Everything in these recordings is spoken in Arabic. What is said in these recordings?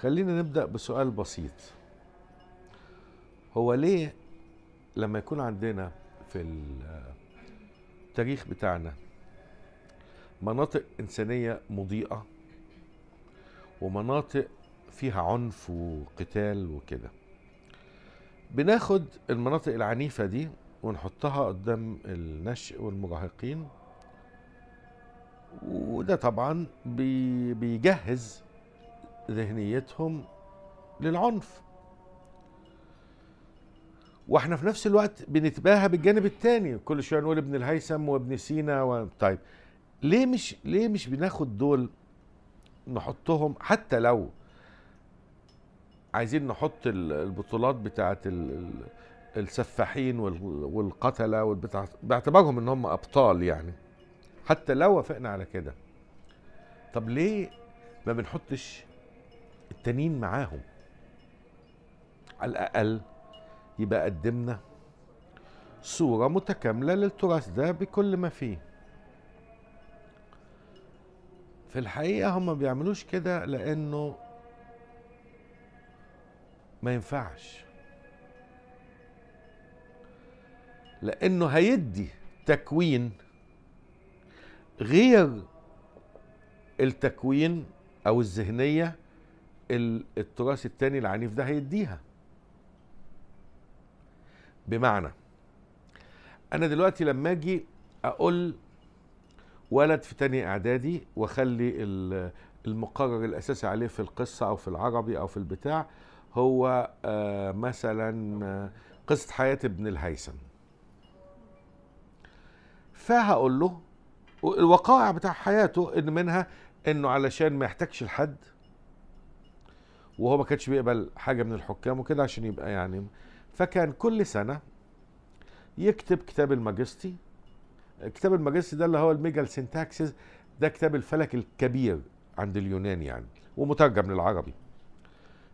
خلينا نبدأ بسؤال بسيط. هو ليه لما يكون عندنا في التاريخ بتاعنا مناطق إنسانية مضيئة ومناطق فيها عنف وقتال وكده بناخد المناطق العنيفة دي ونحطها قدام النشء والمراهقين وده طبعا بي بيجهز ذهنيتهم للعنف. وإحنا في نفس الوقت بنتباهى بالجانب التاني. كل شوية نقول ابن الهيثم وابن سينا و... طيب ليه مش ليه مش بناخد دول نحطهم؟ حتى لو عايزين نحط ال- البطولات ال- السفاحين وال- والقتلة والبتاع باعتبارهم إن هم أبطال يعني. حتى لو وافقنا على كده. طب ليه ما بنحطش التانيين معاهم. على الأقل يبقى قدمنا صورة متكاملة للتراث ده بكل ما فيه. في الحقيقة هم بيعملوش كده لأنه ما ينفعش. لأنه هيدي تكوين غير التكوين أو الذهنية ال- التراث التاني العنيف ده هيديها. بمعنى أنا دلوقتي لما أجي أقول ولد في تاني إعدادي وأخلي ال- المقرر الأساسي عليه في القصة أو في العربي أو في البتاع هو آه، مثلا قصة حياة ابن الهيثم. فهقول له الوقائع بتاع حياته إن منها إنه علشان ما يحتاجش لحد وهو ما كانش بيقبل حاجة من الحكام وكده عشان يبقى يعني فكان كل سنة يكتب كتاب المجسطي. كتاب المجسطي ده اللي هو ال Megale Syntaxis ده كتاب الفلك الكبير عند اليونان يعني ومترجم للعربي.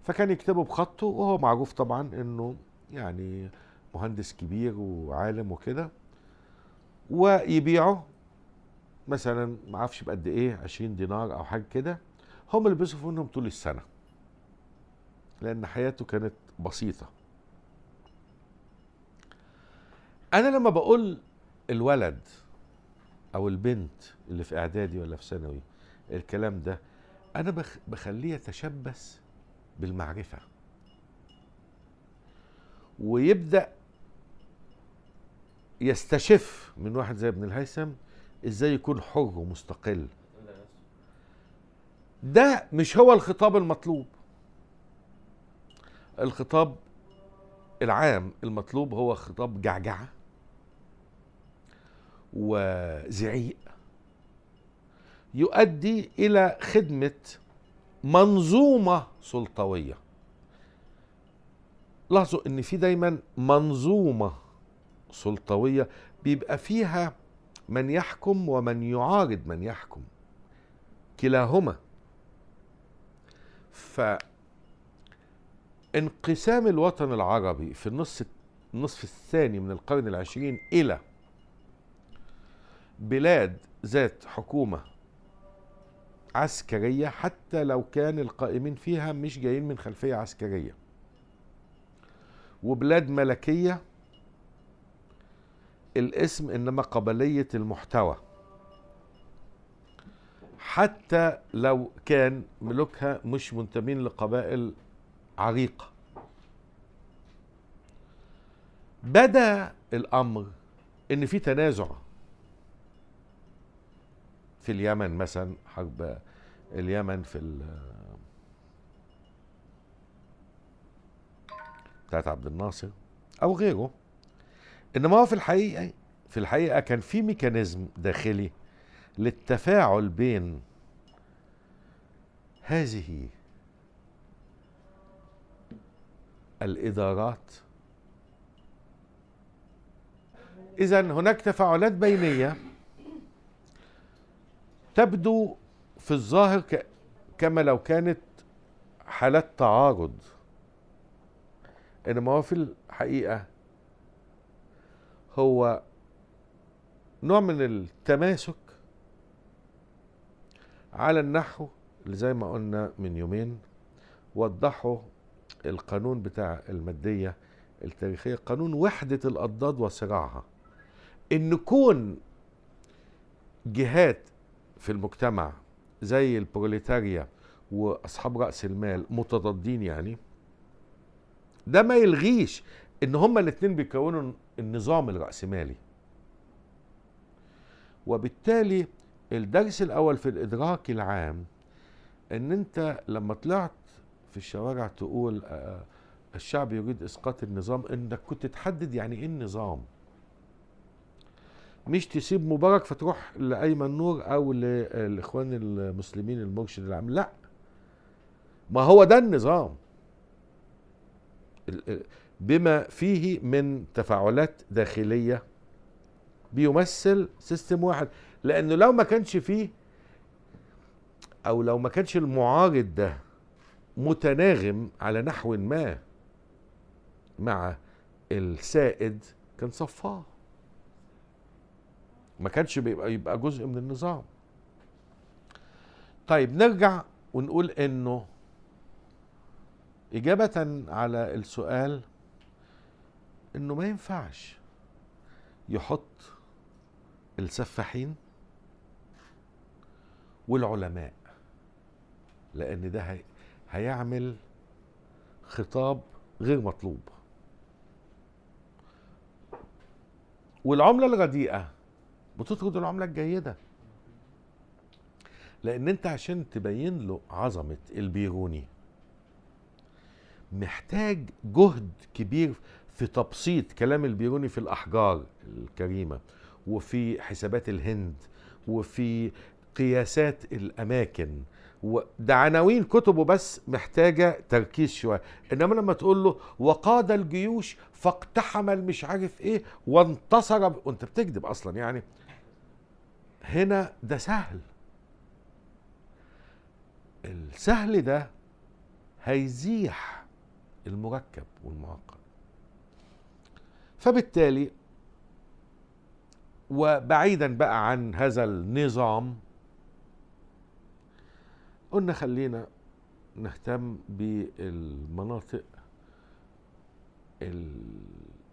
فكان يكتبه بخطه وهو معروف طبعا إنه يعني مهندس كبير وعالم وكده ويبيعه مثلا ما أعرفش بقد إيه 20 دينار أو حاجة كده. هم اللي بيصرفوا منهم طول السنة. لأن حياته كانت بسيطة. أنا لما بقول الولد أو البنت اللي في إعدادي ولا في ثانوي الكلام ده بخ بخليه يتشبث بالمعرفة. ويبدأ يستشف من واحد زي ابن الهيثم إزاي يكون حر ومستقل. ده مش هو الخطاب المطلوب. الخطاب العام المطلوب هو خطاب جعجعه وزعيق. يؤدي إلى خدمة منظومة سلطوية. لاحظوا إن في دايما منظومة سلطوية بيبقى فيها من يحكم ومن يعارض من يحكم كلاهما. ف انقسام الوطن العربي في النص النصف الثاني من القرن العشرين إلى بلاد ذات حكومة عسكرية حتى لو كان القائمين فيها مش جايين من خلفية عسكرية. وبلاد ملكية الاسم إنما قبلية المحتوى. حتى لو كان ملوكها مش منتمين لقبائل عريقة بدا الأمر إن في تنازع في اليمن مثلا حرب اليمن في ال- بتاعت عبد الناصر أو غيره. إنما هو في الحقيقة في الحقيقة كان في ميكانيزم داخلي للتفاعل بين هذه الإدارات اذا هناك تفاعلات بينية تبدو في الظاهر. كما لو كانت حالات تعارض انما هو في الحقيقة هو نوع من التماسك على النحو اللي زي ما قلنا من يومين وضحوا القانون بتاع المادية التاريخية قانون وحدة الأضداد وصراعها. إن كون جهات في المجتمع زي البروليتاريا وأصحاب رأس المال متضادين يعني ده ما يلغيش إن هما الاثنين بيكونوا النظام الرأسمالي. وبالتالي الدرس الأول في الإدراك العام إن أنت لما طلعت في الشوارع تقول آه، الشعب يريد إسقاط النظام إنك كنت تحدد يعني إيه النظام. مش تسيب مبارك فتروح لأيمن نور أو للاخوان المسلمين المرشد العام لا. ما هو ده النظام. بما فيه من تفاعلات داخلية بيمثل سيستم واحد. لأنه لو ما كانش فيه أو لو ما كانش المعارض ده متناغم على نحو ما مع السائد كان صفاه ما كانش بيبقى يبقى جزء من النظام. طيب نرجع ونقول إنه إجابة على السؤال إنه ما ينفعش يحط السفاحين والعلماء لأن ده هيعمل خطاب غير مطلوب. والعملة الرديئة بتطرد العملة الجيدة. لأن أنت عشان تبين له عظمة البيروني محتاج جهد كبير في تبسيط كلام البيروني في الأحجار الكريمة وفي حسابات الهند وفي قياسات الأماكن. وده عناوين كتبه بس محتاجة تركيز شوية. إنما لما تقول له وقاد الجيوش فاقتحم المش عارف إيه وانتصر وأنت بتكذب أصلا يعني. هنا ده سهل. السهل ده هيزيح المركب والمعقد. فبالتالي وبعيدا بقى عن هذا النظام قلنا خلينا نهتم بالمناطق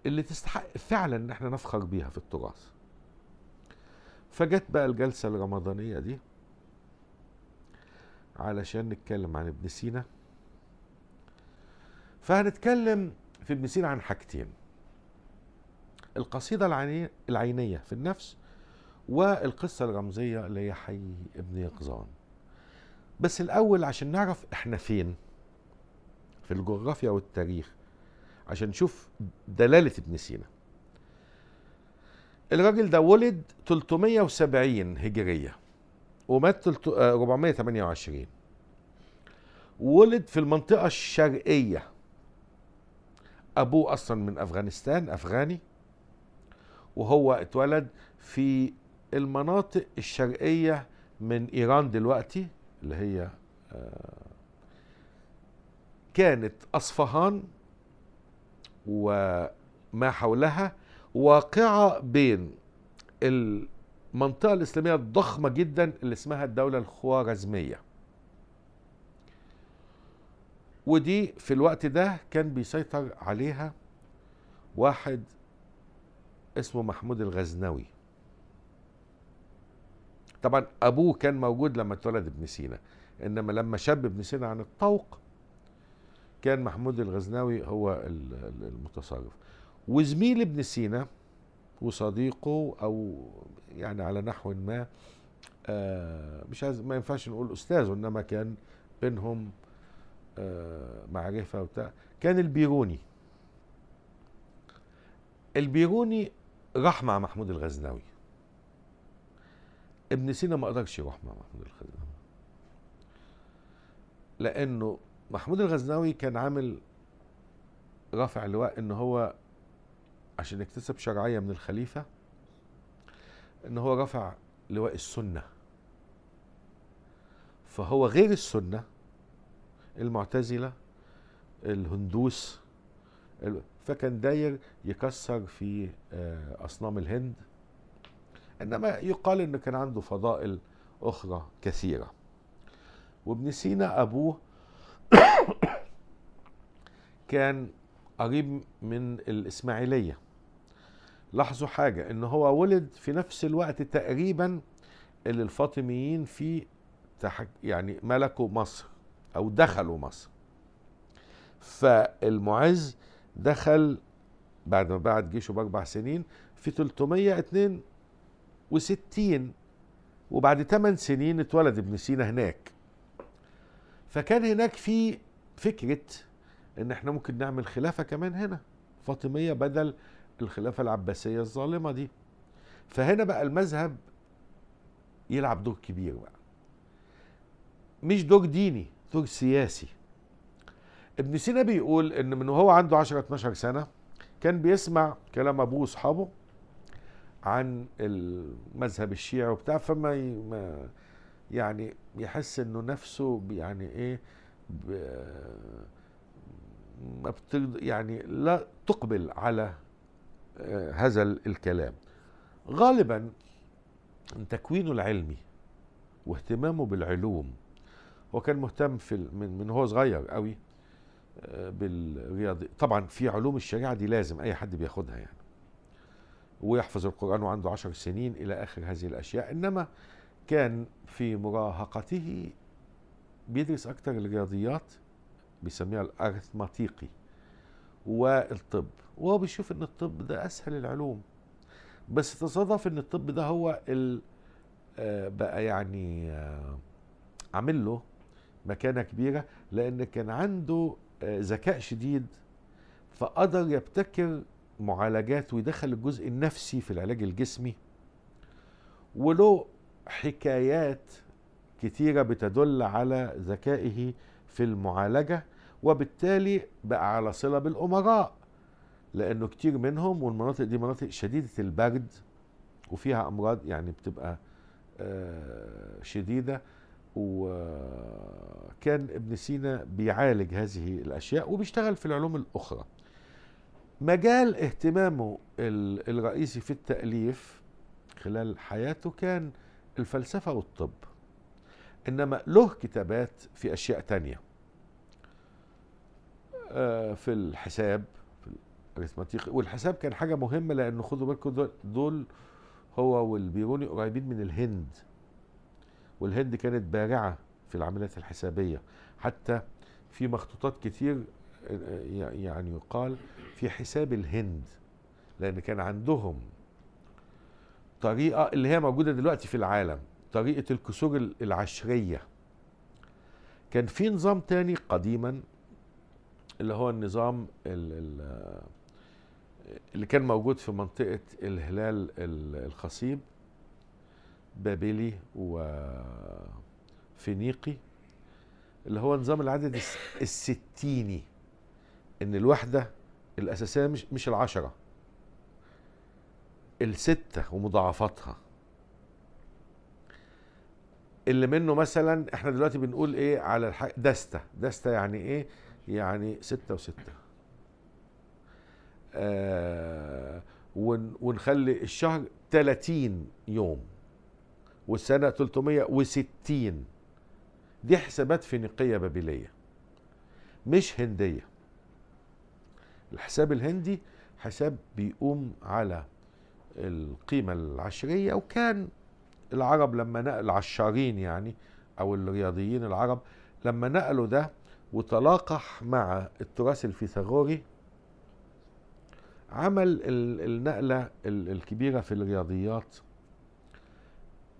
اللي تستحق فعلا إن إحنا نفخر بيها في التراث. فجت بقى الجلسة الرمضانية دي علشان نتكلم عن ابن سينا. فهنتكلم في ابن سينا عن حاجتين القصيدة العينية في النفس والقصة الرمزية اللي هي حي ابن يقظان. بس الأول عشان نعرف إحنا فين. في الجغرافيا والتاريخ. عشان نشوف دلالة ابن سينا. الراجل ده ولد 370 هجرية. ومات 428 ولد في المنطقة الشرقية. أبوه أصلا من أفغانستان أفغاني. وهو اتولد في المناطق الشرقية من إيران دلوقتي. اللي هي كانت أصفهان وما حولها واقعة بين المنطقة الإسلامية الضخمة جدا اللي اسمها الدولة الخوارزمية. ودي في الوقت ده كان بيسيطر عليها واحد اسمه محمود الغزنوي. طبعا أبوه كان موجود لما اتولد ابن سينا إنما لما شاب ابن سينا عن الطوق كان محمود الغزنوي هو المتصرف. وزميل ابن سينا وصديقه أو يعني على نحو ما آه مش عايز ما ينفعش نقول استاذه إنما كان بينهم آه معرفة وبتاع. كان البيروني. البيروني راح مع محمود الغزنوي ابن سينا ما قدرش يروح مع محمود الغزنوي. لأنه محمود الغزنوي كان عامل رافع لواء إن هو عشان يكتسب شرعية من الخليفة إن هو رفع لواء السنة. فهو غير السنة المعتزلة الهندوس فكان داير يكسر في أصنام الهند. إنما يقال إنه كان عنده فضائل أخرى كثيرة. وابن سينا أبوه كان قريب من الإسماعيلية. لاحظوا حاجة إن هو ولد في نفس الوقت تقريبا اللي الفاطميين فيه تحك يعني ملكوا مصر أو دخلوا مصر. فالمعز دخل بعد ما بعد جيشه بأربع سنين في 362 وبعد 8 سنين اتولد ابن سينا هناك. فكان هناك في فكرة إن إحنا ممكن نعمل خلافة كمان هنا. فاطمية بدل الخلافة العباسية الظالمة دي. فهنا بقى المذهب يلعب دور كبير بقى. مش دور ديني دور سياسي. ابن سينا بيقول إن من وهو عنده 10 12 سنة كان بيسمع كلام أبوه وأصحابه عن المذهب الشيعي وبتاع فما يعني يحس إنه نفسه يعني إيه ما يعني لا تقبل على آه، هذا ال- الكلام. غالبا تكوينه العلمي واهتمامه بالعلوم هو كان مهتم في من من هو صغير قوي آه، بالرياضي. طبعا في علوم الشريعة دي لازم أي حد بياخدها يعني. ويحفظ القرآن وعنده عشر سنين إلى آخر هذه الأشياء. إنما كان في مراهقته بيدرس أكتر الرياضيات بيسميها الأرثماتيقي والطب وهو بيشوف إن الطب ده أسهل العلوم. بس تصادف إن الطب ده هو آه، بقى يعني آه، عامل له مكانة كبيرة لأن كان عنده آه، ذكاء شديد فقدر يبتكر معالجات ويدخل الجزء النفسي في العلاج الجسمي. وله حكايات كتيرة بتدل على ذكائه في المعالجة وبالتالي بقى على صلة بالأمراء لأنه كتير منهم والمناطق دي مناطق شديدة البرد وفيها أمراض يعني بتبقى آه، شديدة. وكان ابن سينا بيعالج هذه الأشياء وبيشتغل في العلوم الأخرى. مجال اهتمامه ال- الرئيسي في التأليف خلال حياته كان الفلسفة والطب إنما له كتابات في أشياء تانية. آه، في الحساب في الأريثماتيق والحساب كان حاجة مهمة لأنه خدوا بالكم دول, هو والبيروني قريبين من الهند. والهند كانت بارعة في العمليات الحسابية حتى في مخطوطات كتير يعني يقال في حساب الهند لأن كان عندهم طريقة اللي هي موجودة دلوقتي في العالم طريقة الكسور ال- العشرية. كان في نظام تاني قديما اللي هو النظام ال- ال- اللي كان موجود في منطقة الهلال ال- الخصيب بابلي وفينيقي اللي هو نظام العدد الس- الستيني. إن الوحدة الأساسية مش مش العشرة الستة ومضاعفاتها. اللي منه مثلا إحنا دلوقتي بنقول إيه على الح... دستة. دستة يعني إيه؟ يعني ستة وستة. آه ون... ونخلي الشهر 30 يوم والسنة 360 دي حسابات فينيقية بابلية مش هندية. الحساب الهندي حساب بيقوم على القيمة العشرية وكان العرب لما نقل العشارين يعني أو الرياضيين العرب لما نقلوا ده وتلاقح مع التراث الفيثاغوري عمل ال- النقلة ال- الكبيرة في الرياضيات.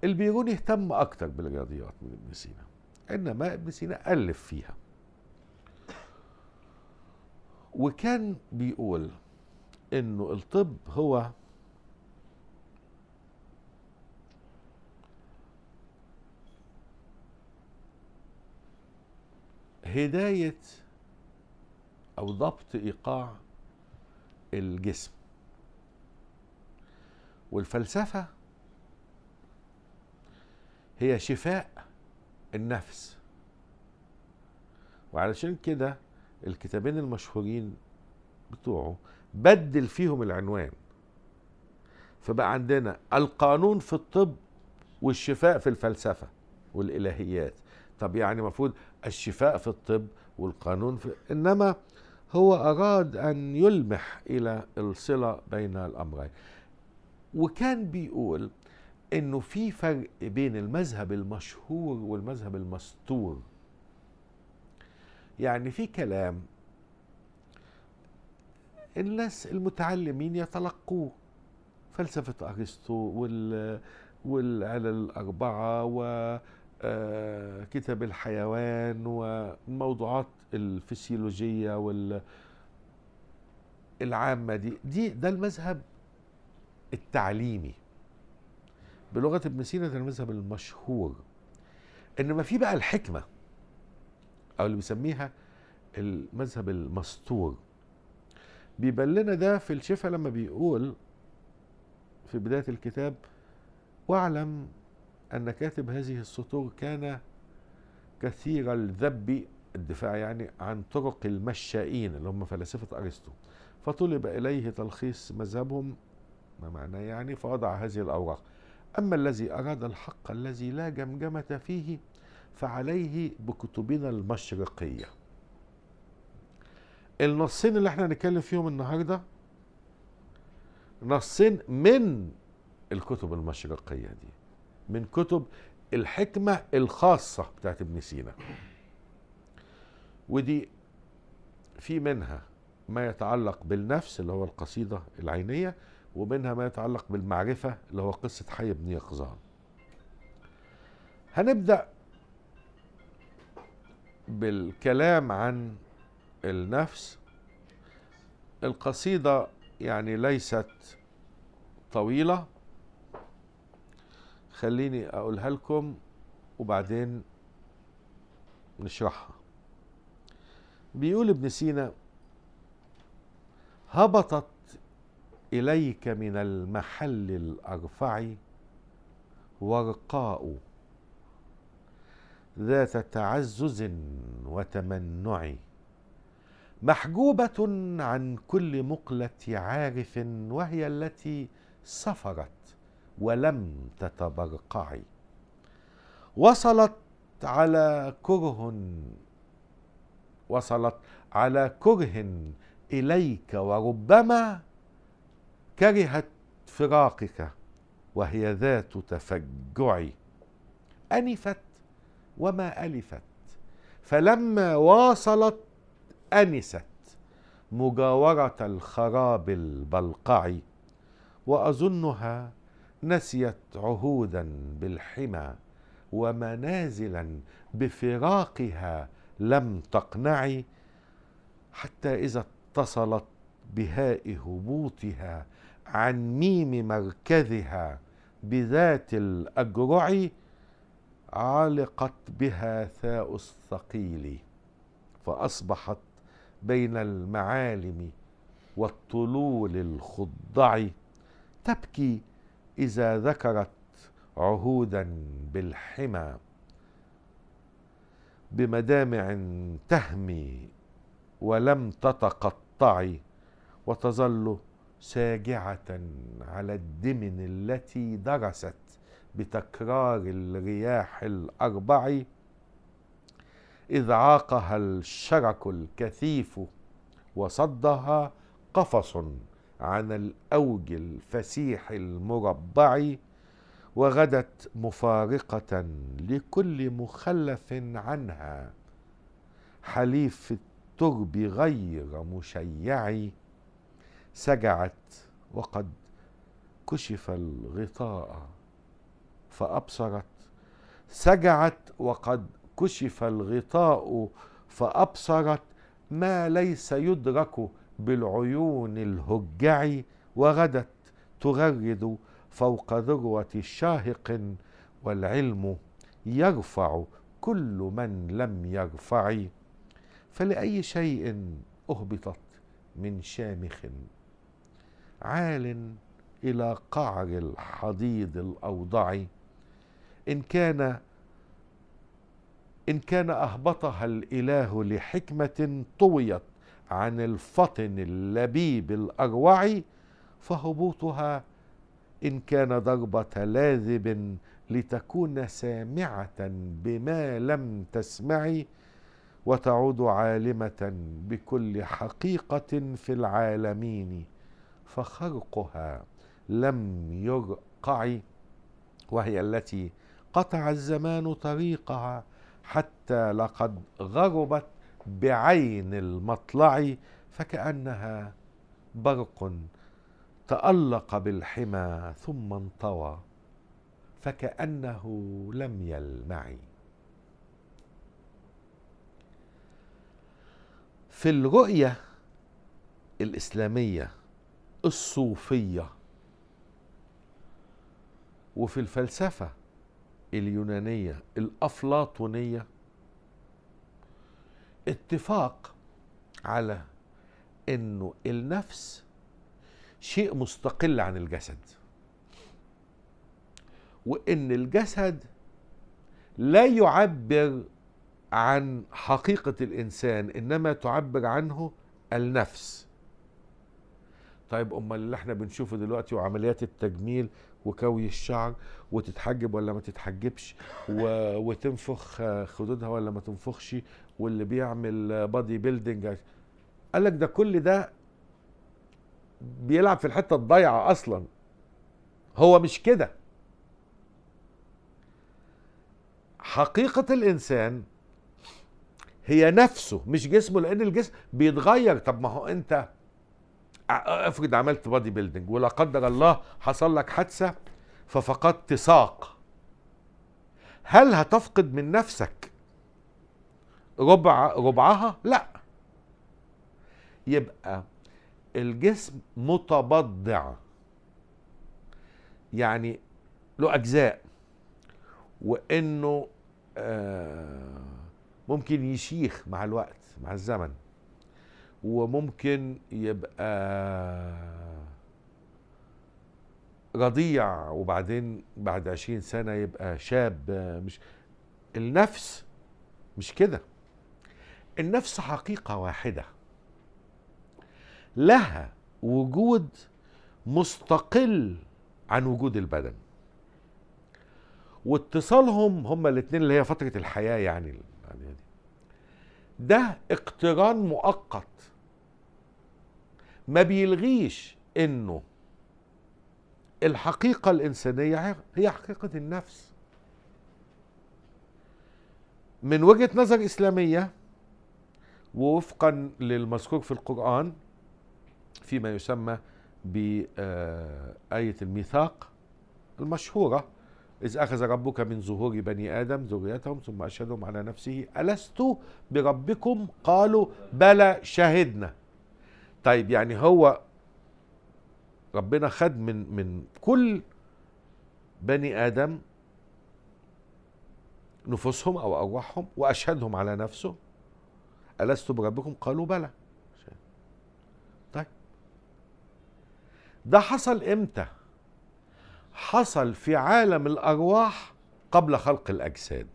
البيروني اهتم أكتر بالرياضيات من ابن سينا إنما ابن سينا ألف فيها. وكان بيقول إنه الطب هو هداية أو ضبط إيقاع الجسم. والفلسفة هي شفاء النفس. وعلشان كده الكتابين المشهورين بتوعه بدل فيهم العنوان. فبقى عندنا القانون في الطب والشفاء في الفلسفة والإلهيات. طب يعني المفروض الشفاء في الطب والقانون في إنما هو أراد أن يلمح إلى الصلة بين الأمرين. وكان بيقول إنه في فرق بين المذهب المشهور والمذهب المستور. يعني في كلام الناس المتعلمين يتلقوه. فلسفة أرسطو وال والعلل الأربعة وكتاب الحيوان والموضوعات الفسيولوجية وال العامة دي دي ده المذهب التعليمي. بلغة ابن سينا ده المذهب المشهور. إنما في بقى الحكمة. أو اللي بيسميها المذهب المستور. بيبان لنا ده في الشفا لما بيقول في بداية الكتاب واعلم أن كاتب هذه السطور كان كثير الذب الدفاع يعني عن طرق المشائين اللي هم فلاسفة أرسطو. فطلب إليه تلخيص مذهبهم ما معناه يعني فوضع هذه الأوراق. أما الذي أراد الحق الذي لا جمجمة فيه فعليه بكتبنا المشرقية. النصين اللي إحنا هنتكلم فيهم النهارده نصين من الكتب المشرقية دي من كتب الحكمة الخاصة بتاعت ابن سينا. ودي في منها ما يتعلق بالنفس اللي هو القصيدة العينية ومنها ما يتعلق بالمعرفة اللي هو قصة حي بن يقظان. هنبدأ بالكلام عن النفس القصيدة يعني ليست طويلة. خليني أقولها لكم وبعدين نشرحها. بيقول ابن سينا هبطت إليك من المحل الأرفع ورقاء ذات تعزز وتمنع محجوبة عن كل مقلة عارف وهي التي سفرت ولم تتبرقع. وصلت على كره وصلت على كره إليك وربما كرهت فراقك وهي ذات تفجع. أنفت وما ألفت. فلما واصلت أنست مجاورة الخراب البلقع وأظنها نسيت عهودا بالحمى ومنازلا بفراقها لم تقنع حتى إذا اتصلت بهاء هبوطها عن ميم مركزها بذات الأجرع علقت بها ثاء الثقيل فأصبحت بين المعالم والطلول الخضع. تبكي إذا ذكرت عهودا بالحمى بمدامع تهمي ولم تتقطع وتظل ساجعة على الدمن التي درست. بتكرار الرياح الأربع إذ عاقها الشرك الكثيف وصدها قفص عن الأوج الفسيح المربع وغدت مفارقة لكل مخلف عنها. حليف الترب غير مشيع سجعت وقد كشف الغطاء. فأبصرت. سجعت وقد كشف الغطاء فأبصرت ما ليس يدرك بالعيون الهجع وغدت تغرد فوق ذروة شاهق والعلم يرفع كل من لم يرفع. فلأي شيء أهبطت من شامخ عال إلى قعر الحضيض الأوضع إن كان إن كان أهبطها الإله لحكمة طويت عن الفطن اللبيب الأروع فهبوطها إن كان ضربة لاذب لتكون سامعة بما لم تسمعي وتعود عالمة بكل حقيقة في العالمين فخرقها لم يرقع وهي التي قطع الزمان طريقها حتى لقد غربت بعين المطلع فكأنها برق تألق بالحمى ثم انطوى فكأنه لم يلمع. في الرؤية الإسلامية الصوفية وفي الفلسفة اليونانية الأفلاطونية. اتفاق على إنه النفس شيء مستقل عن الجسد. وإن الجسد لا يعبر عن حقيقة الإنسان إنما تعبر عنه النفس. طيب أمال اللي إحنا بنشوفه دلوقتي وعمليات التجميل وكوي الشعر وتتحجب ولا ما تتحجبش و... وتنفخ خدودها ولا ما تنفخش واللي بيعمل بادي بيلدينج قال لك ده كل ده بيلعب في الحتة الضايعة أصلا. هو مش كده. حقيقة الإنسان هي نفسه مش جسمه لأن الجسم بيتغير. طب ما هو أنت افرض عملت بادي بيلدينج ولا قدر الله حصل لك حادثة ففقدت ساق. هل هتفقد من نفسك ربع ربعها؟ لا. يبقى الجسم متبضع. يعني له أجزاء. وإنه آه ممكن يشيخ مع الوقت مع الزمن. وممكن يبقى رضيع وبعدين بعد عشرين سنة يبقى شاب مش النفس مش كده. النفس حقيقة واحدة. لها وجود مستقل عن وجود البدن. واتصالهم هما الاثنين اللي هي فترة الحياة يعني ده اقتران مؤقت. ما بيلغيش إنه الحقيقة الإنسانية هي حقيقة النفس. من وجهة نظر إسلامية ووفقا للمذكور في القرآن فيما يسمى بآية الميثاق المشهورة إذ أخذ ربك من ظهور بني آدم ذريتهم ثم أشهدهم على نفسه ألست بربكم؟ قالوا بلى شهدنا. طيب يعني هو ربنا خد من من كل بني آدم نفوسهم أو أرواحهم وأشهدهم على نفسه. ألست بربكم؟ قالوا بلى. طيب. ده حصل إمتى؟ حصل في عالم الأرواح قبل خلق الأجساد.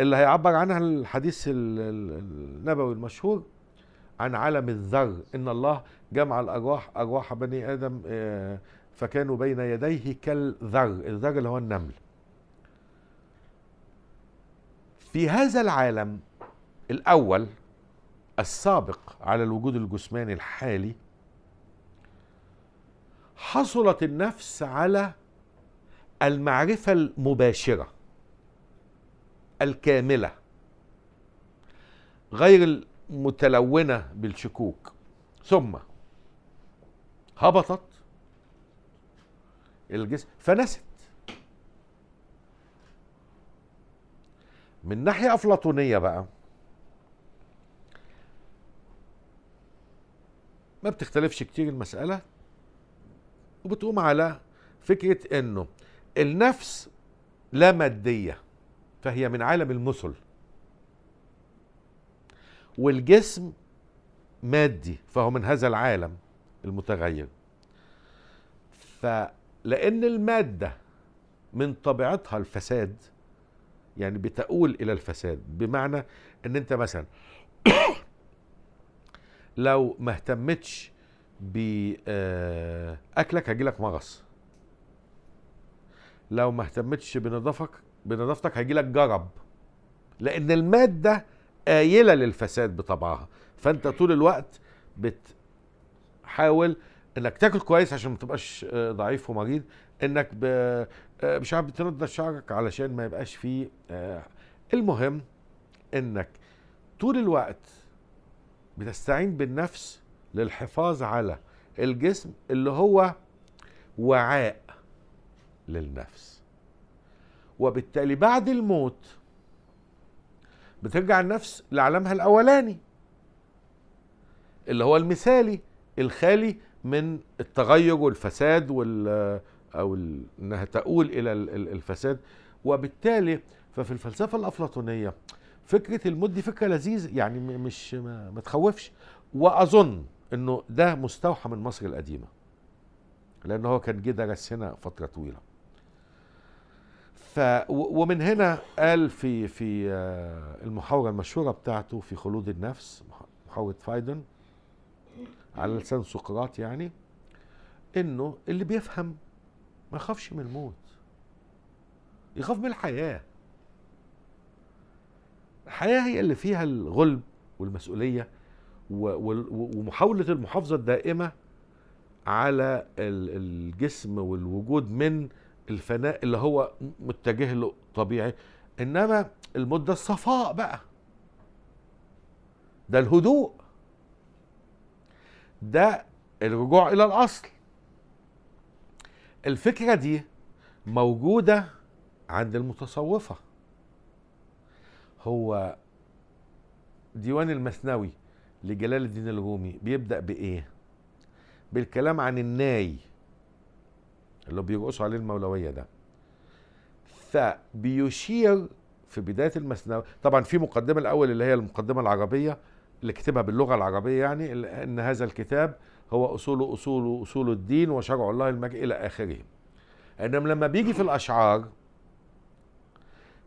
اللي هيعبر عنها الحديث النبوي المشهور عن عالم الذر إن الله جمع الأرواح أرواح بني آدم فكانوا بين يديه كالذر الذر اللي هو النمل. في هذا العالم الأول السابق على الوجود الجسماني الحالي حصلت النفس على المعرفة المباشرة الكاملة. غير المتلونة بالشكوك. ثم هبطت الجسم فنست. من ناحية أفلاطونية بقى ما بتختلفش كتير المسألة وبتقوم على فكرة إنه النفس لا مادية فهي من عالم المثل. والجسم مادي فهو من هذا العالم المتغير. فلأن المادة من طبيعتها الفساد يعني بتؤول إلى الفساد بمعنى أن أنت مثلا لو ما اهتمتش باكلك هيجيلك مغص. لو ما اهتمتش بنظافك بنظافتك هيجي لك جرب. لأن المادة قايله للفساد بطبعها فأنت طول الوقت بتحاول إنك تاكل كويس عشان ما تبقاش آه، ضعيف ومريض إنك. آه، مش عارف بتنضف شعرك علشان ما يبقاش فيه آه، المهم إنك طول الوقت بتستعين بالنفس للحفاظ على الجسم اللي هو وعاء للنفس وبالتالي بعد الموت بترجع النفس لعالمها الأولاني اللي هو المثالي الخالي من التغير والفساد وال أو إنها تؤول إلى ال- ال- الفساد. وبالتالي ففي الفلسفة الأفلاطونية فكرة الموت دي فكرة لذيذه يعني مش ما, ما تخوفش. وأظن إنه ده مستوحى من مصر القديمة لأن هو كان جه درس هنا فترة طويلة. ف ومن هنا قال في في آه، المحاورة المشهورة بتاعته في خلود النفس مح- محاورة فايدن على لسان سقراط يعني إنه اللي بيفهم ما يخافش من الموت. يخاف من الحياة. الحياة هي اللي فيها الغلب والمسؤولية و- وال- ومحاولة المحافظة الدائمة على ال- الجسم والوجود من الفناء اللي هو متجه له طبيعي إنما الموت ده الصفاء بقى. ده الهدوء. ده الرجوع إلى الأصل. الفكرة دي موجودة عند المتصوفة. هو ديوان المثنوي لجلال الدين الرومي بيبدأ بإيه؟ بالكلام عن الناي. اللي بيرقصوا عليه المولوية ده. فبيشير في بداية المثنوي طبعا في مقدمة الأول اللي هي المقدمة العربية اللي كتبها باللغة العربية يعني إن هذا الكتاب هو أصول أصول أصول الدين وشرع الله المجيء إلى آخره. إنما لما بيجي في الأشعار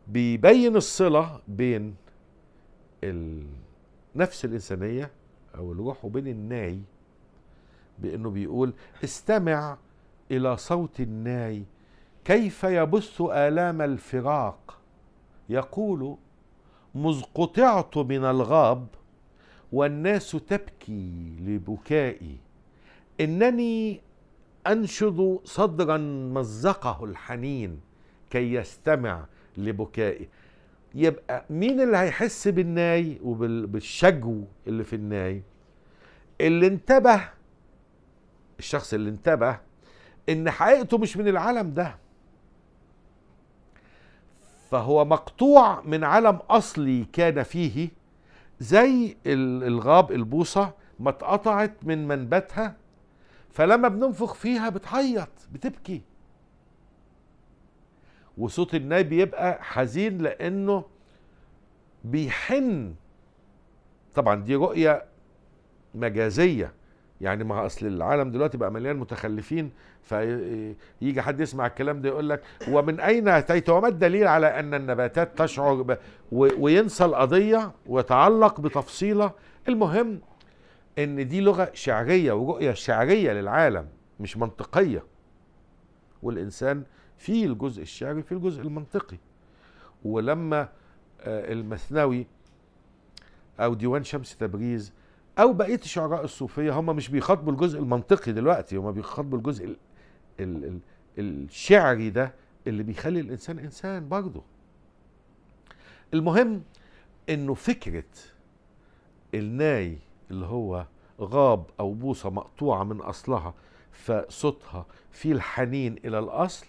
بيبين الصلة بين النفس الإنسانية أو الروح وبين الناي بأنه بيقول استمع إلى صوت الناي كيف يبث آلام الفراق؟ يقول مذ قطعت من الغاب والناس تبكي لبكائي. إنني أنشد صدرا مزقه الحنين كي يستمع لبكائي. يبقى مين اللي هيحس بالناي وبالشجو اللي في الناي؟ اللي انتبه الشخص اللي انتبه إن حقيقته مش من العالم ده. فهو مقطوع من عالم أصلي كان فيه زي ال- الغاب البوصة ما اتقطعت من منبتها فلما بننفخ فيها بتعيط بتبكي. وصوت الناي بيبقى حزين لأنه بيحن. طبعا دي رؤية مجازية. يعني ما أصل العالم دلوقتي بقى مليان متخلفين فيجي حد يسمع الكلام ده يقول لك ومن أين اتيت وما الدليل على أن النباتات تشعر. وينسى القضية ويتعلق بتفصيلة المهم إن دي لغة شعرية ورؤية شعرية للعالم مش منطقية والإنسان في الجزء الشعري في الجزء المنطقي ولما آه، المثنوي أو ديوان شمس تبريز أو بقية الشعراء الصوفية هم مش بيخاطبوا الجزء المنطقي دلوقتي هم بيخاطبوا الجزء ال ال ال الشعري ده اللي بيخلي الإنسان إنسان برضه. المهم إنه فكرة الناي اللي هو غاب أو بوصة مقطوعة من أصلها فصوتها في الحنين إلى الأصل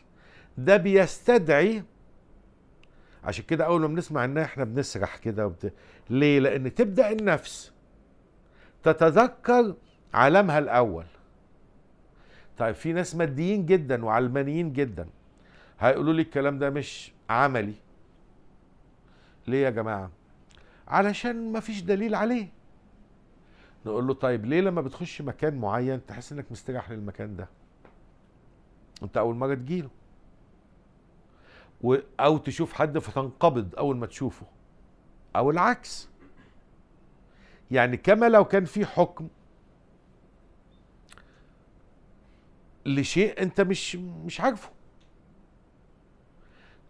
ده بيستدعي عشان كده أول ما بنسمع الناي إحنا بنسرح كده وبت... ليه؟ لأن تبدأ النفس. تتذكر عالمها الأول. طيب في ناس ماديين جدا وعلمانيين جدا. هيقولوا لي الكلام ده مش عملي. ليه يا جماعة؟ علشان ما فيش دليل عليه. نقول له طيب ليه لما بتخش مكان معين تحس إنك مستريح للمكان ده؟ أنت أول مرة تجيله أو تشوف حد فتنقبض أول ما تشوفه. أو العكس. يعني كما لو كان في حكم لشيء انت مش مش عارفه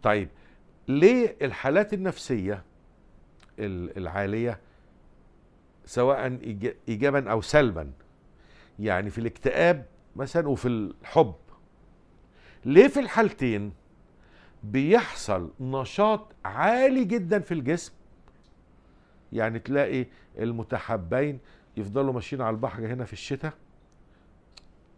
طيب ليه الحالات النفسية ال- العالية سواء ايجابا أو سلبا يعني في الاكتئاب مثلا وفي الحب ليه في الحالتين بيحصل نشاط عالي جدا في الجسم؟ يعني تلاقي المتحبين يفضلوا ماشيين على البحر هنا في الشتاء؟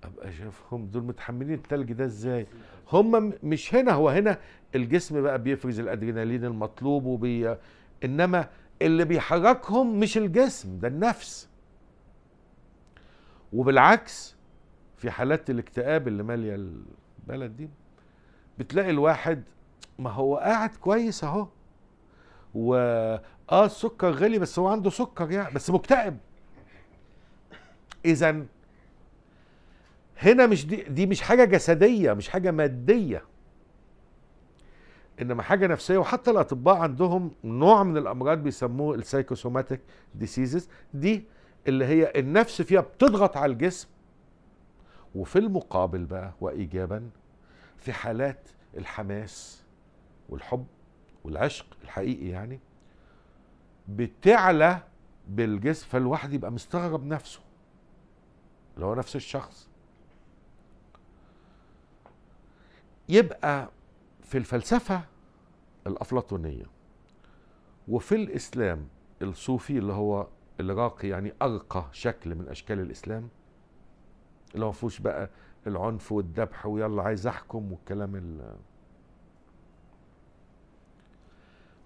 أبقى شايفهم دول متحملين التلج ده إزاي؟ هم مش هنا هو هنا الجسم بقى بيفرز الأدرينالين المطلوب وبي إنما اللي بيحركهم مش الجسم ده النفس. وبالعكس في حالات الاكتئاب اللي مالية البلد دي بتلاقي الواحد ما هو قاعد كويس أهو. و آه السكر غلي بس هو عنده سكر يعني بس مكتئب. اذا هنا مش دي دي مش حاجة جسدية مش حاجة مادية. إنما حاجة نفسية وحتى الأطباء عندهم نوع من الأمراض بيسموه السايكوسوماتيك ديسيزز دي اللي هي النفس فيها بتضغط على الجسم. وفي المقابل بقى وايجابا في حالات الحماس والحب والعشق الحقيقي يعني بتعلى بالجسم فالواحد يبقى مستغرب نفسه. اللي هو نفس الشخص. يبقى في الفلسفة الأفلاطونية وفي الإسلام الصوفي اللي هو الراقي يعني أرقى شكل من أشكال الإسلام اللي هو مفيهوش بقى العنف والذبح ويلا عايز أحكم والكلام ال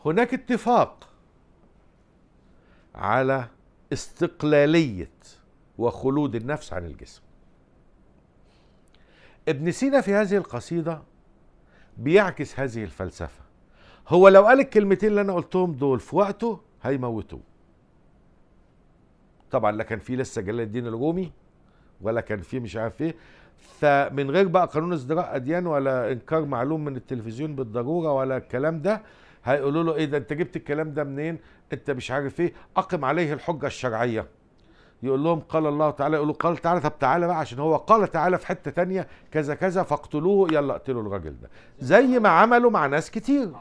هناك اتفاق على استقلالية وخلود النفس عن الجسم. ابن سينا في هذه القصيدة بيعكس هذه الفلسفة. هو لو قال الكلمتين اللي أنا قلتهم دول في وقته هيموتوه. طبعا لا كان في لسه جلال الدين الرومي ولا كان في مش عارف إيه. فمن غير بقى قانون ازدراء أديان ولا إنكار معلوم من التلفزيون بالضرورة ولا الكلام ده هيقولوا له إيه ده أنت جبت الكلام ده منين؟ أنت مش عارف إيه. أقم عليه الحجة الشرعية. يقول لهم قال الله تعالى يقولوا قال تعالى طب تعالى بقى عشان هو قال تعالى في حتة تانية كذا كذا فاقتلوه يلا اقتلوا الراجل ده. زي ما عملوا مع ناس كتير.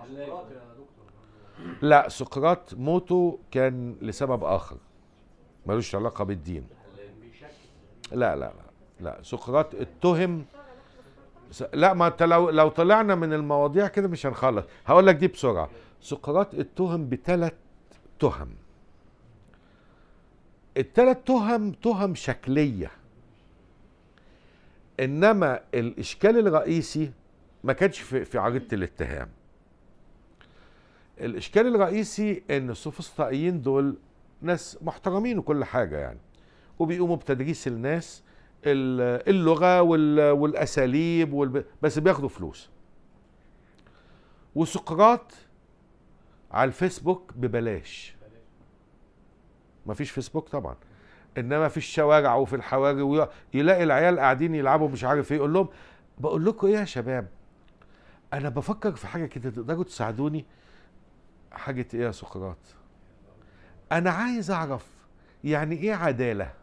لا سقراط موته كان لسبب آخر ملوش علاقة بالدين. لا لا لا لا سقراط اتهم لا ما انت لو لو طلعنا من المواضيع كده مش هنخلص. هقول لك دي بسرعة. سقراط اتهم بثلاث تهم. الثلاث تهم تهم شكلية. إنما الإشكال الرئيسي ما كانش في في عريضه الاتهام. الإشكال الرئيسي إن السوفسطائيين دول ناس محترمين وكل حاجة يعني وبيقوموا بتدريس الناس ال- اللغة وال- والأساليب والب... بس بياخدوا فلوس. وسقراط على الفيسبوك ببلاش. مفيش فيسبوك طبعا. إنما في الشوارع وفي الحواري وي- يلاقي العيال قاعدين يلعبوا مش عارف إيه يقول لهم بقول لكم إيه يا شباب؟ أنا بفكر في حاجة كده تقدروا تساعدوني؟ حاجة إيه يا سقراط؟ أنا عايز أعرف يعني إيه عدالة؟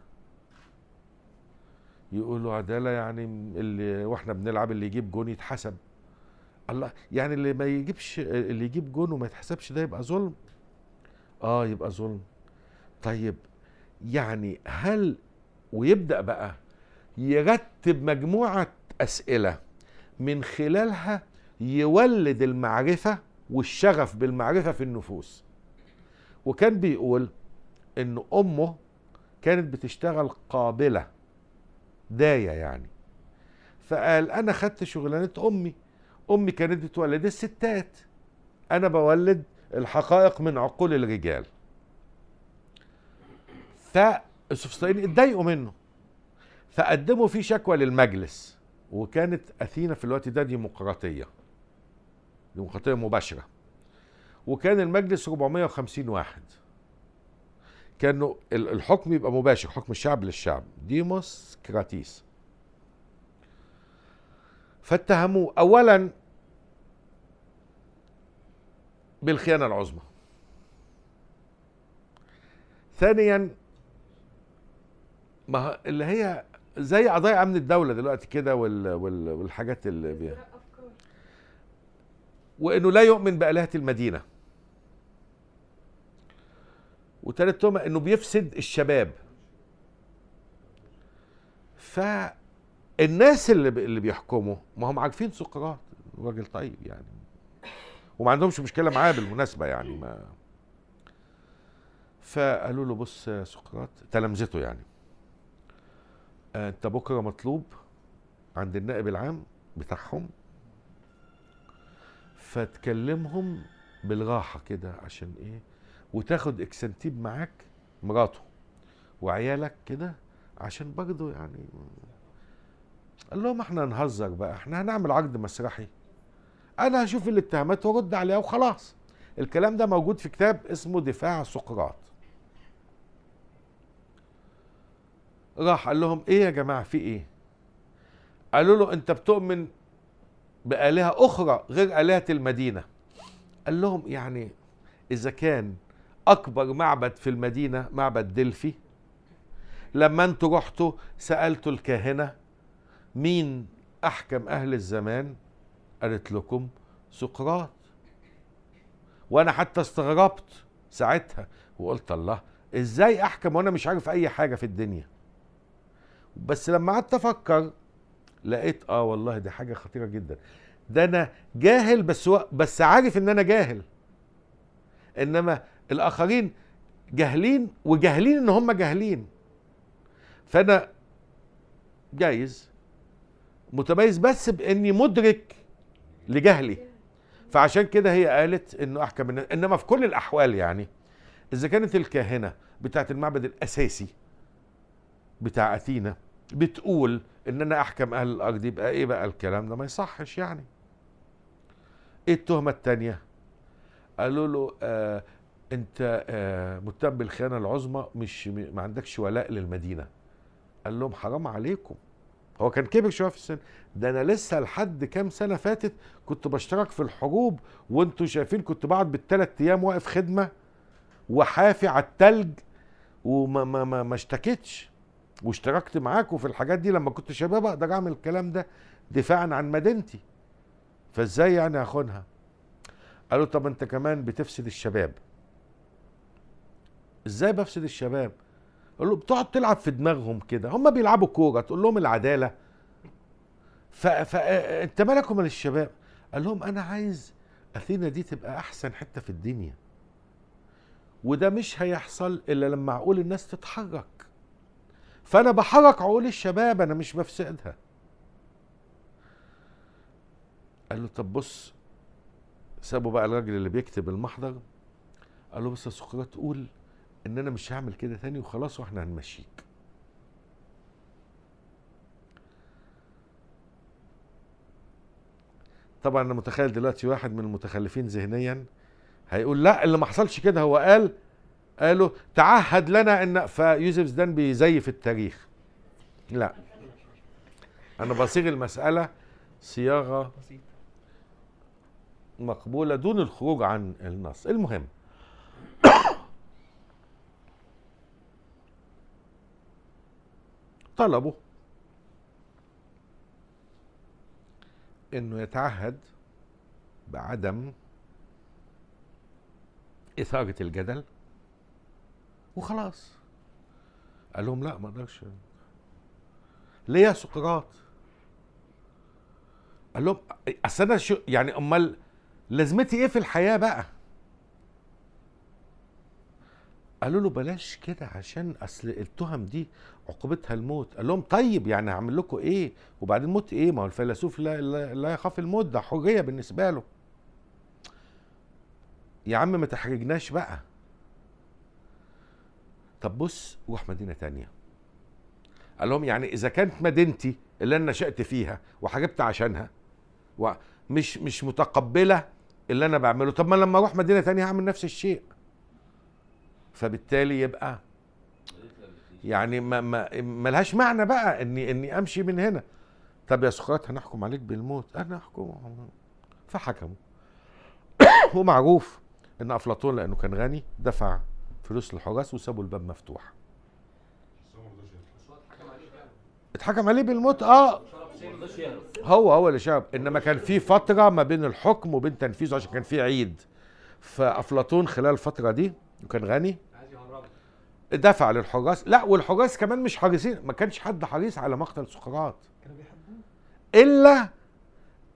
يقولوا عدالة يعني اللي وإحنا بنلعب اللي يجيب جون يتحسب. الله يعني اللي ما يجيبش اللي يجيب جون وما يتحسبش ده يبقى ظلم؟ آه يبقى ظلم. طيب يعني هل ويبدأ بقى يرتب مجموعة أسئلة من خلالها يولد المعرفة والشغف بالمعرفة في النفوس. وكان بيقول إن أمه كانت بتشتغل قابلة داية يعني. فقال أنا خدت شغلانة أمي. أمي كانت بتولد الستات. أنا بولد الحقائق من عقول الرجال. فالسوفسطائيين اتضايقوا منه. فقدموا فيه شكوى للمجلس. وكانت أثينا في الوقت ده ديمقراطية. ديمقراطية مباشرة. وكان المجلس 450 واحد. ال- الحكم يبقى مباشر حكم الشعب للشعب. ديموس كراتيس. فاتهموه. اولا بالخيانة العظمى. ثانيا ما اللي هي زي قضايا أمن الدولة دلوقتي كده وال وال والحاجات اللي بيها. وإنه لا يؤمن بآلهة المدينة. وتالت تهمة إنه بيفسد الشباب. فالناس اللي اللي بيحكموا ما هم عارفين سقراط. راجل طيب يعني. وما عندهمش مشكلة معاه بالمناسبة يعني ما. فقالوا له بص يا سقراط تلامذته يعني. آه، انت بكرة مطلوب عند النائب العام بتاعهم فتكلمهم بالراحة كده عشان إيه؟ وتاخد اكسنتيب معاك مراته وعيالك كده عشان برضه يعني قال لهم إحنا نهزر بقى إحنا هنعمل عرض مسرحي. أنا هشوف الاتهامات وارد عليها وخلاص. الكلام ده موجود في كتاب اسمه دفاع سقراط. راح قال لهم إيه يا جماعة في إيه؟ قالوا له أنت بتؤمن بآلهة أخرى غير آلهة المدينة؟ قال لهم يعني إذا كان أكبر معبد في المدينة معبد دلفي. لما أنتوا رحتوا سألتوا الكاهنة مين أحكم أهل الزمان؟ قالت لكم سقراط. وأنا حتى استغربت ساعتها وقلت الله إزاي أحكم وأنا مش عارف أي حاجة في الدنيا؟ بس لما قعدت أفكر لقيت آه والله دي حاجة خطيرة جدا. ده أنا جاهل بس و... بس عارف إن أنا جاهل. إنما الآخرين جاهلين وجاهلين إن هم جاهلين. فأنا جايز متميز بس بإني مدرك لجهلي. فعشان كده هي قالت إنه أحكم من إنما في كل الأحوال يعني إذا كانت الكاهنة بتاعت المعبد الأساسي بتاع أثينا بتقول إن أنا أحكم أهل الأرض يبقى إيه بقى الكلام ده؟ ما يصحش يعني. إيه التهمة التانية؟ قالوا له آه انت آه متهم بالخيانة العظمى مش ما عندكش ولاء للمدينة. قال لهم حرام عليكم. هو كان كبر شوية في السن. ده أنا لسه لحد كام سنة فاتت كنت بشترك في الحروب وأنتوا شايفين كنت بقعد بالثلاث أيام واقف خدمة وحافي على التلج وما ما ما, ما اشتكيتش. واشتركت معاكم في الحاجات دي. لما كنت شباب أقدر أعمل الكلام ده دفاعا عن مدينتي. فإزاي يعني هاخدها قالوا طب أنت كمان بتفسد الشباب. إزاي بفسد الشباب؟ قالوا بتقعد تلعب في دماغهم كده. هم بيلعبوا كورة تقول لهم العدالة. ف... ف... أنت مالك ومال الشباب؟ قال لهم أنا عايز أثينا دي تبقى أحسن حتة في الدنيا. وده مش هيحصل إلا لما عقول الناس تتحرك. فأنا بحرك عقول الشباب أنا مش بفسدها. قال له طب بص. سابوا بقى الراجل اللي بيكتب المحضر. قال له بص يا سقراط قول ان أنا مش هعمل كده تاني وخلاص وإحنا هنمشيك. طبعا أنا متخيل دلوقتي واحد من المتخلفين ذهنيا هيقول لا اللي ما حصلش كده هو قال قالوا تعهد لنا إن فيوسف زدان بيزيف التاريخ. لا. أنا بصيغ المسألة صياغة مقبولة دون الخروج عن النص. المهم طلبوا إنه يتعهد بعدم إثارة الجدل. وخلاص. قال لهم لا ما أقدرش. ليه يا سقراط؟ قال لهم أصل أنا شو يعني أمال لازمتي إيه في الحياة بقى؟ قالوا له بلاش كده عشان أصل التهم دي عقوبتها الموت. قال لهم طيب يعني هعمل لكم إيه؟ وبعدين موت إيه؟ ما هو الفيلسوف لا, لا, لا يخاف الموت ده حريه بالنسبة له. يا عم ما تحرجناش بقى. طب بص روح مدينة تانية. قال لهم يعني إذا كانت مدينتي اللي أنا نشأت فيها وحاربت عشانها ومش مش متقبلة اللي أنا بعمله طب ما لما أروح مدينة تانية هعمل نفس الشيء. فبالتالي يبقى يعني ما ما ملهاش معنى بقى اني إني أمشي من هنا. طب يا سقراط هنحكم عليك بالموت. أنا احكم فحكموا. ومعروف إن أفلاطون لأنه كان غني دفع فلوس للحراس وسابوا الباب مفتوح. اتحكم عليه بالموت. آه. هو هو اللي شاب. إنما كان في فترة ما بين الحكم وبين تنفيذه عشان كان في عيد. فأفلاطون خلال الفترة دي وكان غني. دفع للحراس لا والحراس كمان مش حريصين ما كانش حد حريص على مقتل سقراط. كانوا بيحبوه. إلا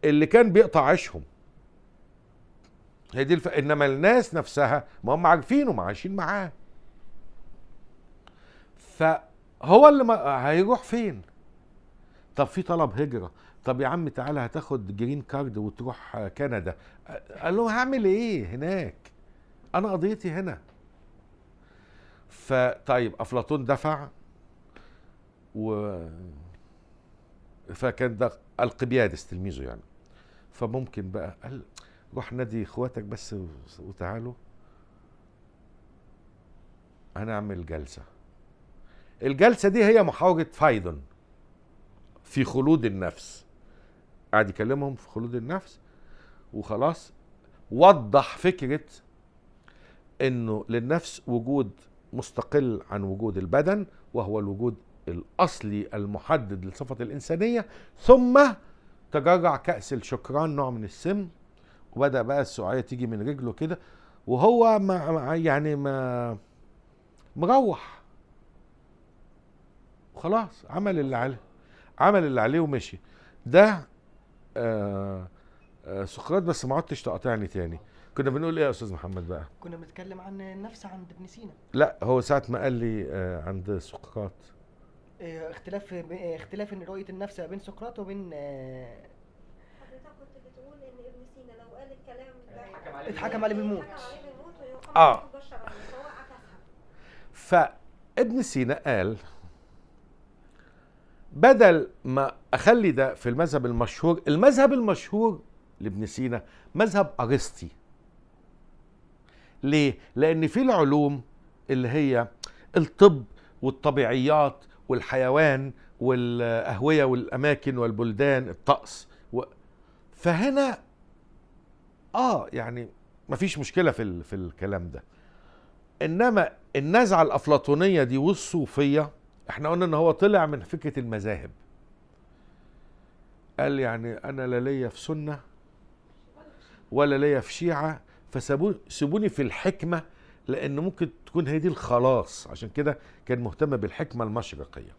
اللي كان بيقطع عيشهم. هي دي الف... إنما الناس نفسها ما هم عارفينه ما عايشين معاه. فهو اللي ما... هيروح فين؟ طب في طلب هجرة. طب يا عم تعالى هتاخد جرين كارد وتروح كندا. قال له هعمل إيه هناك؟ أنا قضيتي هنا. فطيب أفلاطون دفع و فكان ده القبيادس تلميذه يعني. فممكن بقى قال روح نادي إخواتك بس وتعالوا. هنعمل جلسة. الجلسة دي هي محاورة فايدون في خلود النفس. قاعد يكلمهم في خلود النفس وخلاص. وضح فكرة إنه للنفس وجود مستقل عن وجود البدن وهو الوجود الأصلي المحدد للصفة الإنسانية. ثم تجرع كأس الشكران نوع من السم. وبدأ بقى السقعية تيجي من رجله كده وهو ما يعني ما مروح. وخلاص عمل اللي عليه عمل اللي عليه ومشي. ده آه آه سقراط بس ما عدتش تقاطعني تاني. كنا بنقول إيه يا أستاذ محمد بقى؟ كنا بنتكلم عن النفس عند ابن سينا. لا هو ساعة ما قال لي آه عند سقراط. آه، اختلاف آه، اختلاف إن رؤية النفس بين سقراط وبين آه، حضرتك كنت بتقول إن ابن سينا لو قال الكلام ده اتحكم عليه اتحكم عليه بالموت. آه. فهو عكسها. فابن سينا قال بدل ما أخلي ده في المذهب المشهور المذهب المشهور لابن سينا مذهب ارسطي ليه؟ لأن في العلوم اللي هي الطب والطبيعيات والحيوان والأهوية والأماكن والبلدان الطقس و... فهنا آه يعني مفيش مشكلة في ال... في الكلام ده. إنما النزعة الأفلاطونية دي والصوفية إحنا قلنا إن هو طلع من فكرة المذاهب. قال يعني أنا لا ليا في سنة ولا ليا في شيعة فسيبوني سيبوني في الحكمة لأن ممكن تكون هي دي الخلاص. عشان كده كان مهتم بالحكمة المشرقية.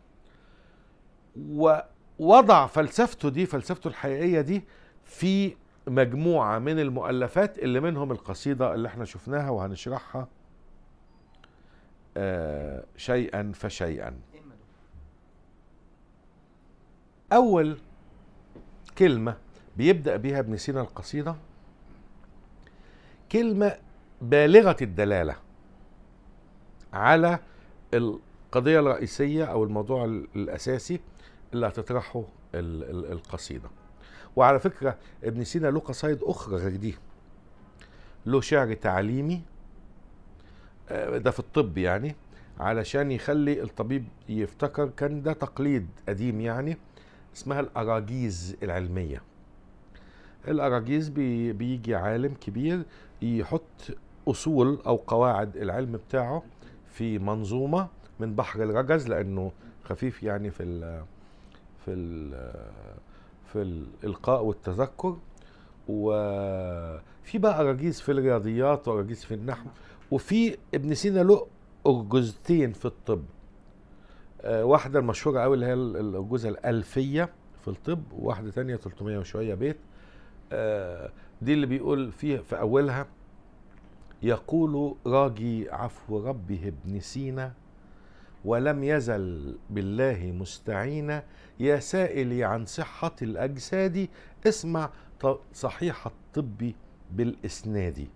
ووضع فلسفته دي فلسفته الحقيقية دي في مجموعة من المؤلفات اللي منهم القصيدة اللي إحنا شفناها وهنشرحها آه، شيئا فشيئا. أول كلمة بيبدأ بيها ابن سينا القصيدة كلمة بالغة الدلالة على القضية الرئيسية أو الموضوع ال- الأساسي اللي هتطرحه ال- ال- القصيدة. وعلى فكرة ابن سينا له قصايد أخرى غير دي. له شعر تعليمي آه، ده في الطب يعني علشان يخلي الطبيب يفتكر كان ده تقليد قديم يعني اسمها الأراجيز العلمية. الأراجيز بي بيجي عالم كبير يحط أصول أو قواعد العلم بتاعه في منظومة من بحر الرجز لأنه خفيف يعني في ال في ال في الإلقاء والتذكر. وفي بقى أراجيز في الرياضيات وأراجيز في النحو. وفي ابن سينا له أرجوزتين في الطب. آه، واحدة المشهورة قوي اللي هي ال- الأرجوزة الألفية في الطب وواحدة تانية 300 وشوية بيت. آه، دي اللي بيقول فيه في أولها يقول راجي عفو ربه ابن سينا ولم يزل بالله مستعينا. يا سائلي عن صحة الأجساد اسمع صحيح الطب بالإسناد.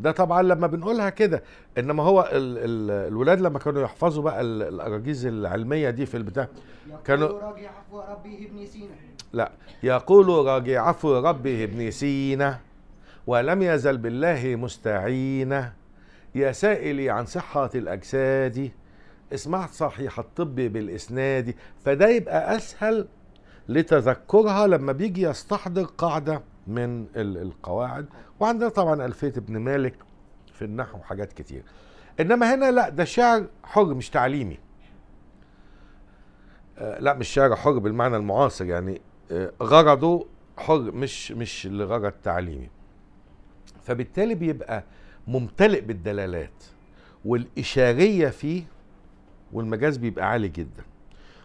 ده طبعا لما بنقولها كده إنما هو ال ال الولاد لما كانوا يحفظوا بقى ال- الأراجيز العلمية دي في البتاع كانوا- يقول راجع عفو ربي ابن سينا. لا يقول راجع عفو ربه ابن سينا ولم يزل بالله مستعينا يا سائلي عن صحة الأجساد اسمعت صحيح الطب بالإسناد. فده يبقى أسهل لتذكرها لما بيجي يستحضر قاعدة. من ال- القواعد. وعندنا طبعا ألفية ابن مالك في النحو وحاجات كتير. إنما هنا لا ده شعر حر مش تعليمي. آه، لا مش شعر حر بالمعنى المعاصر يعني. آه، غرضه حر مش مش لغرض تعليمي. فبالتالي بيبقى ممتلئ بالدلالات والإشارية فيه والمجاز بيبقى عالي جدا.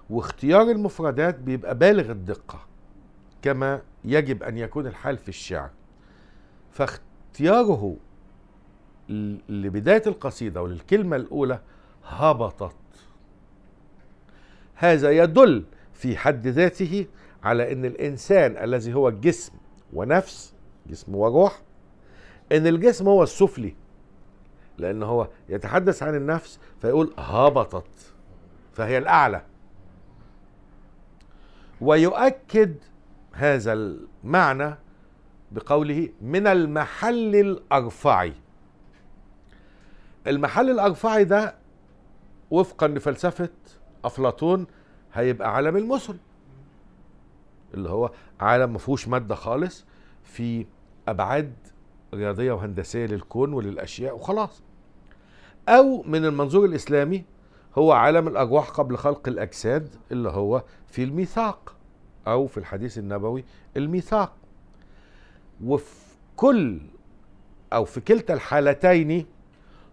واختيار المفردات بيبقى بالغ الدقة. كما يجب أن يكون الحال في الشعر. فاختياره لبداية القصيدة وللكلمة الأولى هبطت. هذا يدل في حد ذاته على أن الإنسان الذي هو جسم ونفس جسم وروح أن الجسم هو السفلي لأن هو يتحدث عن النفس فيقول هبطت فهي الأعلى. ويؤكد هذا المعنى بقوله من المحل الأرفعي المحل الأرفعي ده وفقا لفلسفة أفلاطون هيبقى عالم المثل اللي هو عالم ما فيهوش مادة خالص في أبعاد رياضية وهندسية للكون وللأشياء وخلاص. أو من المنظور الإسلامي هو عالم الأرواح قبل خلق الأجساد اللي هو في الميثاق. أو في الحديث النبوي الميثاق. وفي كل أو في كلتا الحالتين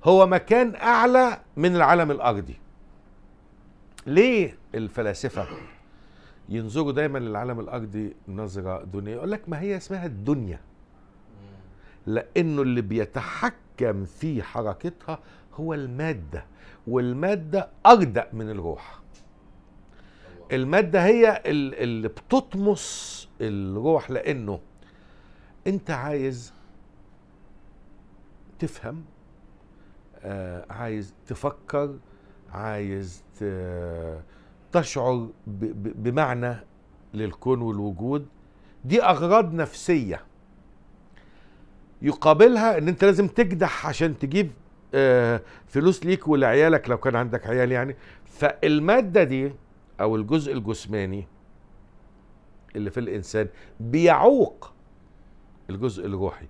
هو مكان أعلى من العالم الأرضي. ليه الفلاسفة ينظروا دايما للعالم الأرضي نظرة دنيا؟ يقول لك ما هي اسمها الدنيا. لأنه اللي بيتحكم في حركتها هو المادة والمادة أردأ من الروح. المادة هي ال- اللي بتطمس الروح لأنه أنت عايز تفهم آه عايز تفكر عايز تشعر بمعنى للكون والوجود. دي أغراض نفسية يقابلها إن انت لازم تجدح عشان تجيب آه، فلوس ليك ولعيالك لو كان عندك عيال يعني. فالمادة دي أو الجزء الجسماني اللي في الإنسان بيعوق الجزء الروحي.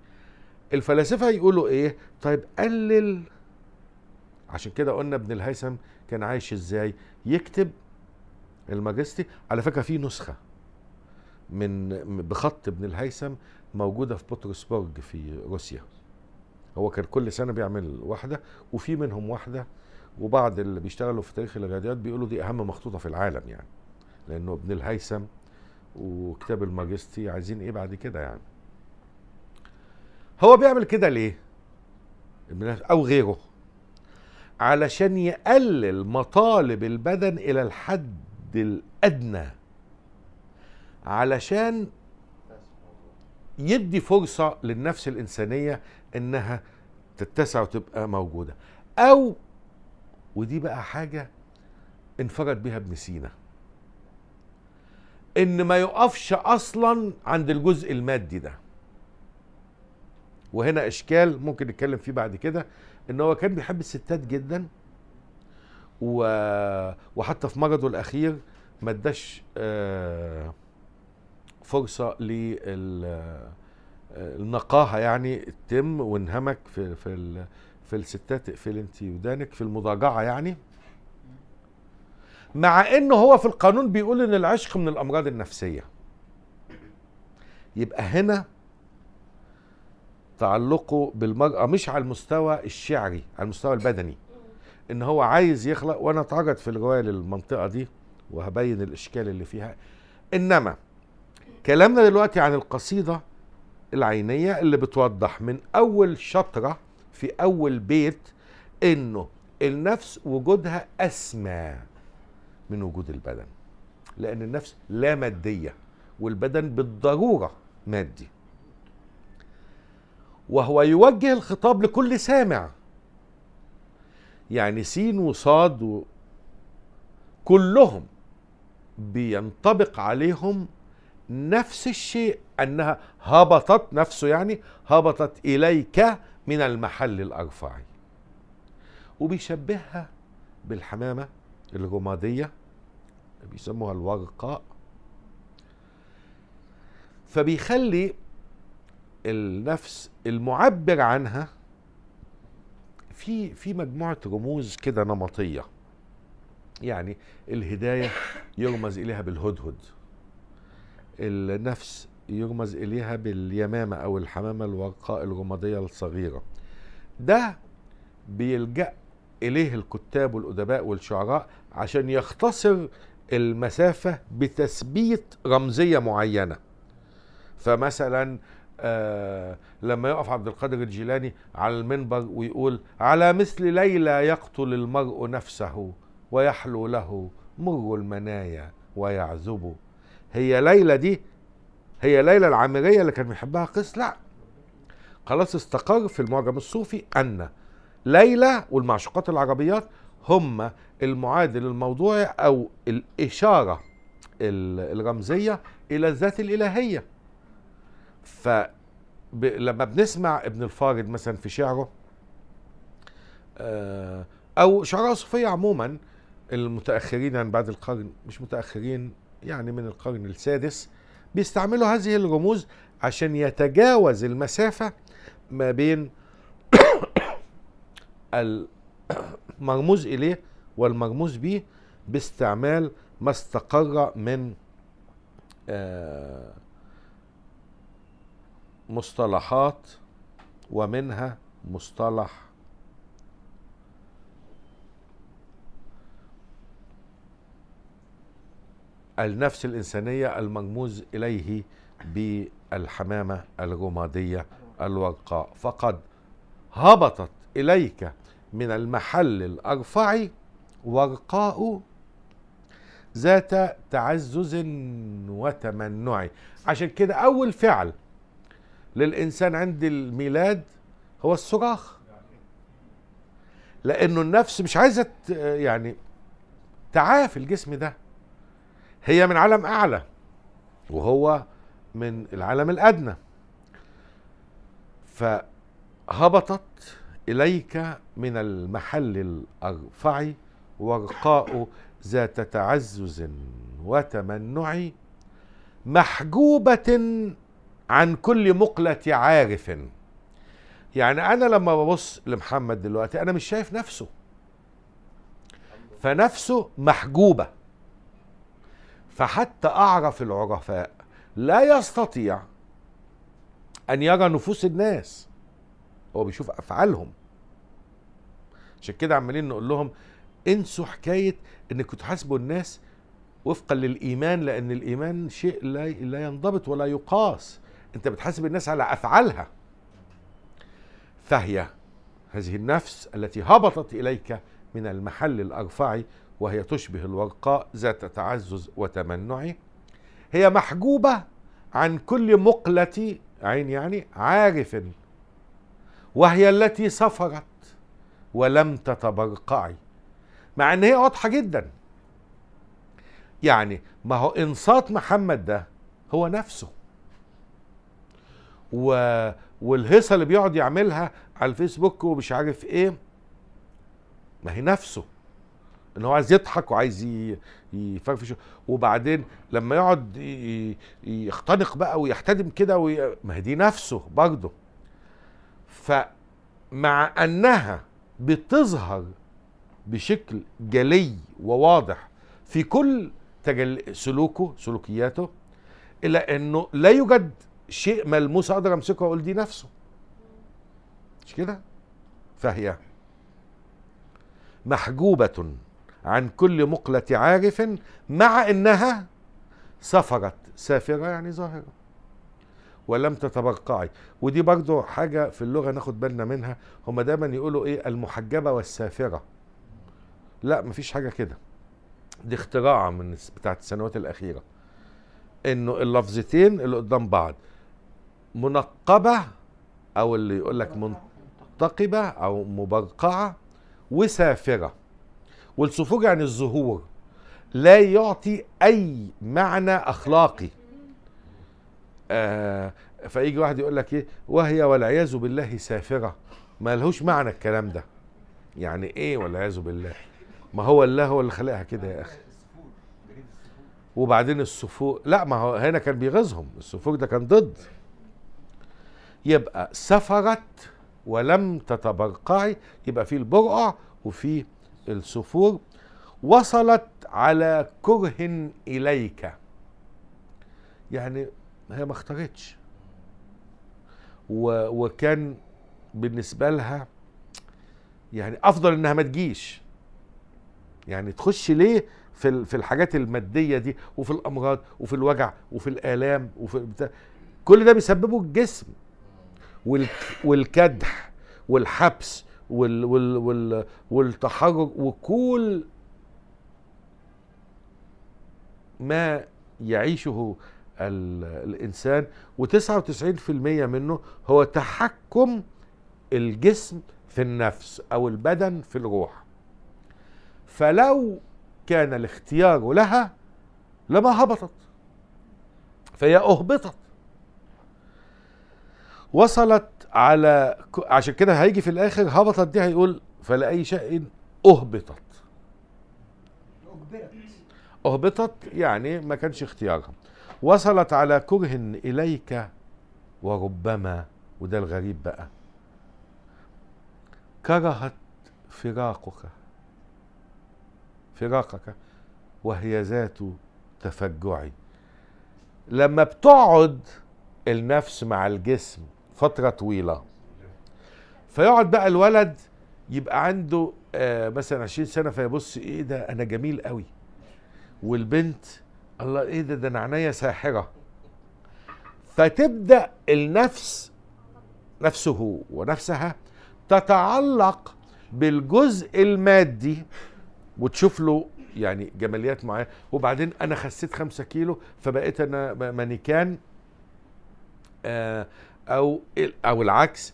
الفلاسفة يقولوا إيه؟ طيب قلل. عشان كده قلنا ابن الهيثم كان عايش إزاي؟ يكتب الماجستي. على فكرة في نسخة من بخط ابن الهيثم موجودة في بطرسبرج في روسيا. هو كان كل سنة بيعمل واحدة وفي منهم واحدة وبعض اللي بيشتغلوا في تاريخ الرياضيات بيقولوا دي أهم مخطوطة في العالم يعني لأنه ابن الهيثم وكتاب الماجستي عايزين إيه بعد كده يعني؟ هو بيعمل كده ليه؟ أو غيره. علشان يقلل مطالب البدن إلى الحد الأدنى. علشان يدي فرصة للنفس الإنسانية إنها تتسع وتبقى موجودة. أو ودي بقى حاجة انفرد بها ابن سينا. إن ما يقفش أصلا عند الجزء المادي ده. وهنا إشكال ممكن نتكلم فيه بعد كده إن هو كان بيحب الستات جدا و... وحتى في مرضه الأخير ما اداش آه فرصة للنقاهه يعني تتم وانهمك في في في الستات اقفل انت ودانك في المضاجعة يعني. مع إنه هو في القانون بيقول إن العشق من الأمراض النفسية. يبقى هنا تعلقه بالمرأة مش على المستوى الشعري على المستوى البدني. إن هو عايز يخلق وأنا اتعرض في الرواية للمنطقة دي وهبين الإشكال اللي فيها. إنما كلامنا دلوقتي عن القصيدة العينية اللي بتوضح من أول شطرة في أول بيت إنه النفس وجودها أسمى من وجود البدن لأن النفس لا مادية والبدن بالضرورة مادي وهو يوجه الخطاب لكل سامع يعني سين وصاد. كلهم بينطبق عليهم نفس الشيء أنها هبطت نفسه يعني هبطت إليك من المحل الأرفعي. وبيشبهها بالحمامة الرمادية بيسموها الورقاء. فبيخلي النفس المعبر عنها في في مجموعة رموز كده نمطية. يعني الهداية يرمز إليها بالهدهد. النفس يرمز إليها باليمامة أو الحمامة الورقاء الرمادية الصغيرة. ده بيلجأ إليه الكتاب والأدباء والشعراء عشان يختصر المسافة بتثبيت رمزية معينة. فمثلا آه لما يقف عبد القادر الجيلاني على المنبر ويقول على مثل ليلى يقتل المرء نفسه ويحلو له مر المنايا ويعذب. هي ليلى دي هي ليلى العامرية اللي كان بيحبها قيس لا خلاص استقر في المعجم الصوفي أن ليلى والمعشوقات العربيات هم المعادل الموضوعي أو الإشارة ال- الرمزية إلى الذات الإلهية ف. لما بنسمع ابن الفارض مثلا في شعره آه، أو شعراء صوفية عموما المتأخرين يعني بعد القرن مش متأخرين يعني من القرن السادس بيستعملوا هذه الرموز عشان يتجاوز المسافة ما بين المرموز إليه والمرموز به باستعمال ما استقر من آه، مصطلحات ومنها مصطلح النفس الإنسانية المرموز إليه بالحمامة الرمادية الورقاء فقد هبطت إليك من المحل الأرفع ورقاء ذات تعزز وتمنع. عشان كده أول فعل للإنسان عند الميلاد هو الصراخ. لأنه النفس مش عايزة يعني تعافي الجسم ده. هي من عالم أعلى وهو من العالم الأدنى. فهبطت إليك من المحل الأرفع ورقاء ذات تعزز وتمنع محجوبة عن كل مقلة عارف. يعني أنا لما ببص لمحمد دلوقتي أنا مش شايف نفسه. فنفسه محجوبة. فحتى أعرف العرفاء لا يستطيع أن يرى نفوس الناس. هو بيشوف أفعالهم. عشان كده عمالين نقول لهم انسوا حكاية إنكم تحاسبوا الناس وفقا للإيمان لأن الإيمان شيء لا لا ينضبط ولا يقاس. أنت بتحاسب الناس على أفعالها. فهي هذه النفس التي هبطت إليك من المحل الأرفع وهي تشبه الورقاء ذات تعزز وتمنع هي محجوبة عن كل مقلة عين يعني عارف وهي التي سفرت ولم تتبرقعي. مع إن هي واضحة جدا. يعني ما هو إنصات محمد ده هو نفسه. و... والهيصة اللي بيقعد يعملها على الفيسبوك ومش عارف إيه ما هي نفسه. إن هو عايز يضحك وعايز يفرفش. وبعدين لما يقعد يختنق بقى ويحتدم كده وي... ما هي دي نفسه برضه. فمع أنها بتظهر بشكل جلي وواضح في كل تجل... سلوكه سلوكياته إلا إنه لا يوجد شيء ملموس أقدر أمسكه وأقول دي نفسه. مش كده؟ فهي محجوبة عن كل مقلة عارف مع إنها سفرت. سافرة يعني ظاهرة. ولم تتبرقعي ودي برضو حاجة في اللغة ناخد بالنا منها. هما دايما يقولوا إيه؟ المحجبة والسافرة. لا مفيش حاجة كده. دي اختراع من بتاعت السنوات الأخيرة. إنه اللفظتين اللي قدام بعض. منقبة أو اللي يقول لك منتقبة أو مبرقعة وسافرة. والسفور يعني الظهور لا يعطي أي معنى أخلاقي. آه فيجي واحد يقول لك إيه؟ وهي والعياذ بالله سافرة. ما لهوش معنى الكلام ده. يعني إيه والعياذ بالله؟ ما هو الله هو اللي خلقها كده يا أخي. وبعدين السفور لا ما هو هنا كان بيغيظهم. السفور ده كان ضد. يبقى سفرت ولم تتبرقعي يبقى في البرقع وفي السفور وصلت على كره إليك. يعني هي ما اختارتش. وكان بالنسبة لها يعني أفضل إنها ما تجيش. يعني تخش ليه في في الحاجات المادية دي وفي الأمراض وفي الوجع وفي الآلام وفي بتاع. كل ده بيسببه الجسم وال... والكدح والحبس وال... وال... وال... والتحرك وكل ما يعيشه ال... الإنسان و99% منه هو تحكم الجسم في النفس أو البدن في الروح. فلو كان الاختيار لها لما هبطت فهي أهبطت. وصلت على عشان كده هيجي في الآخر هبطت دي هيقول فلاي شيء أهبطت. اجبرت أهبطت يعني ما كانش اختيارها. وصلت على كره إليك وربما وده الغريب بقى كرهت فراقك فراقك وهي ذات تفجع. لما بتقعد النفس مع الجسم فترة طويلة. فيقعد بقى الولد يبقى عنده آه مثلا 20 سنة فيبص إيه ده؟ أنا جميل قوي. والبنت الله إيه ده؟ ده أنا عينيا ساحرة. فتبدأ النفس نفسه ونفسها تتعلق بالجزء المادي وتشوف له يعني جماليات معينة. وبعدين أنا خسيت خمسة كيلو فبقيت أنا مانيكان. آه، أو أو العكس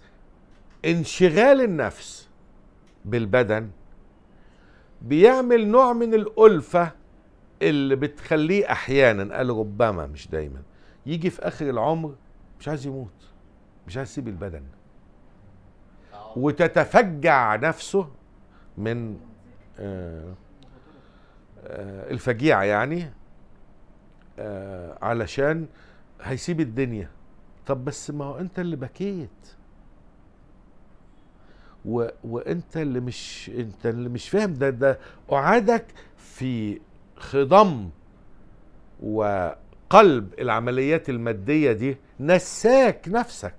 انشغال النفس بالبدن بيعمل نوع من الألفة اللي بتخليه أحيانا قال ربما مش دايما يجي في آخر العمر مش عايز يموت مش عايز يسيب البدن. وتتفجع نفسه من آه آه الفجيعة يعني آه علشان هيسيب الدنيا. طب بس ما هو انت اللي بكيت. و... وانت اللي مش انت اللي مش فاهم. ده ده قعدك في خضم وقلب العمليات المادية دي. نساك نفسك.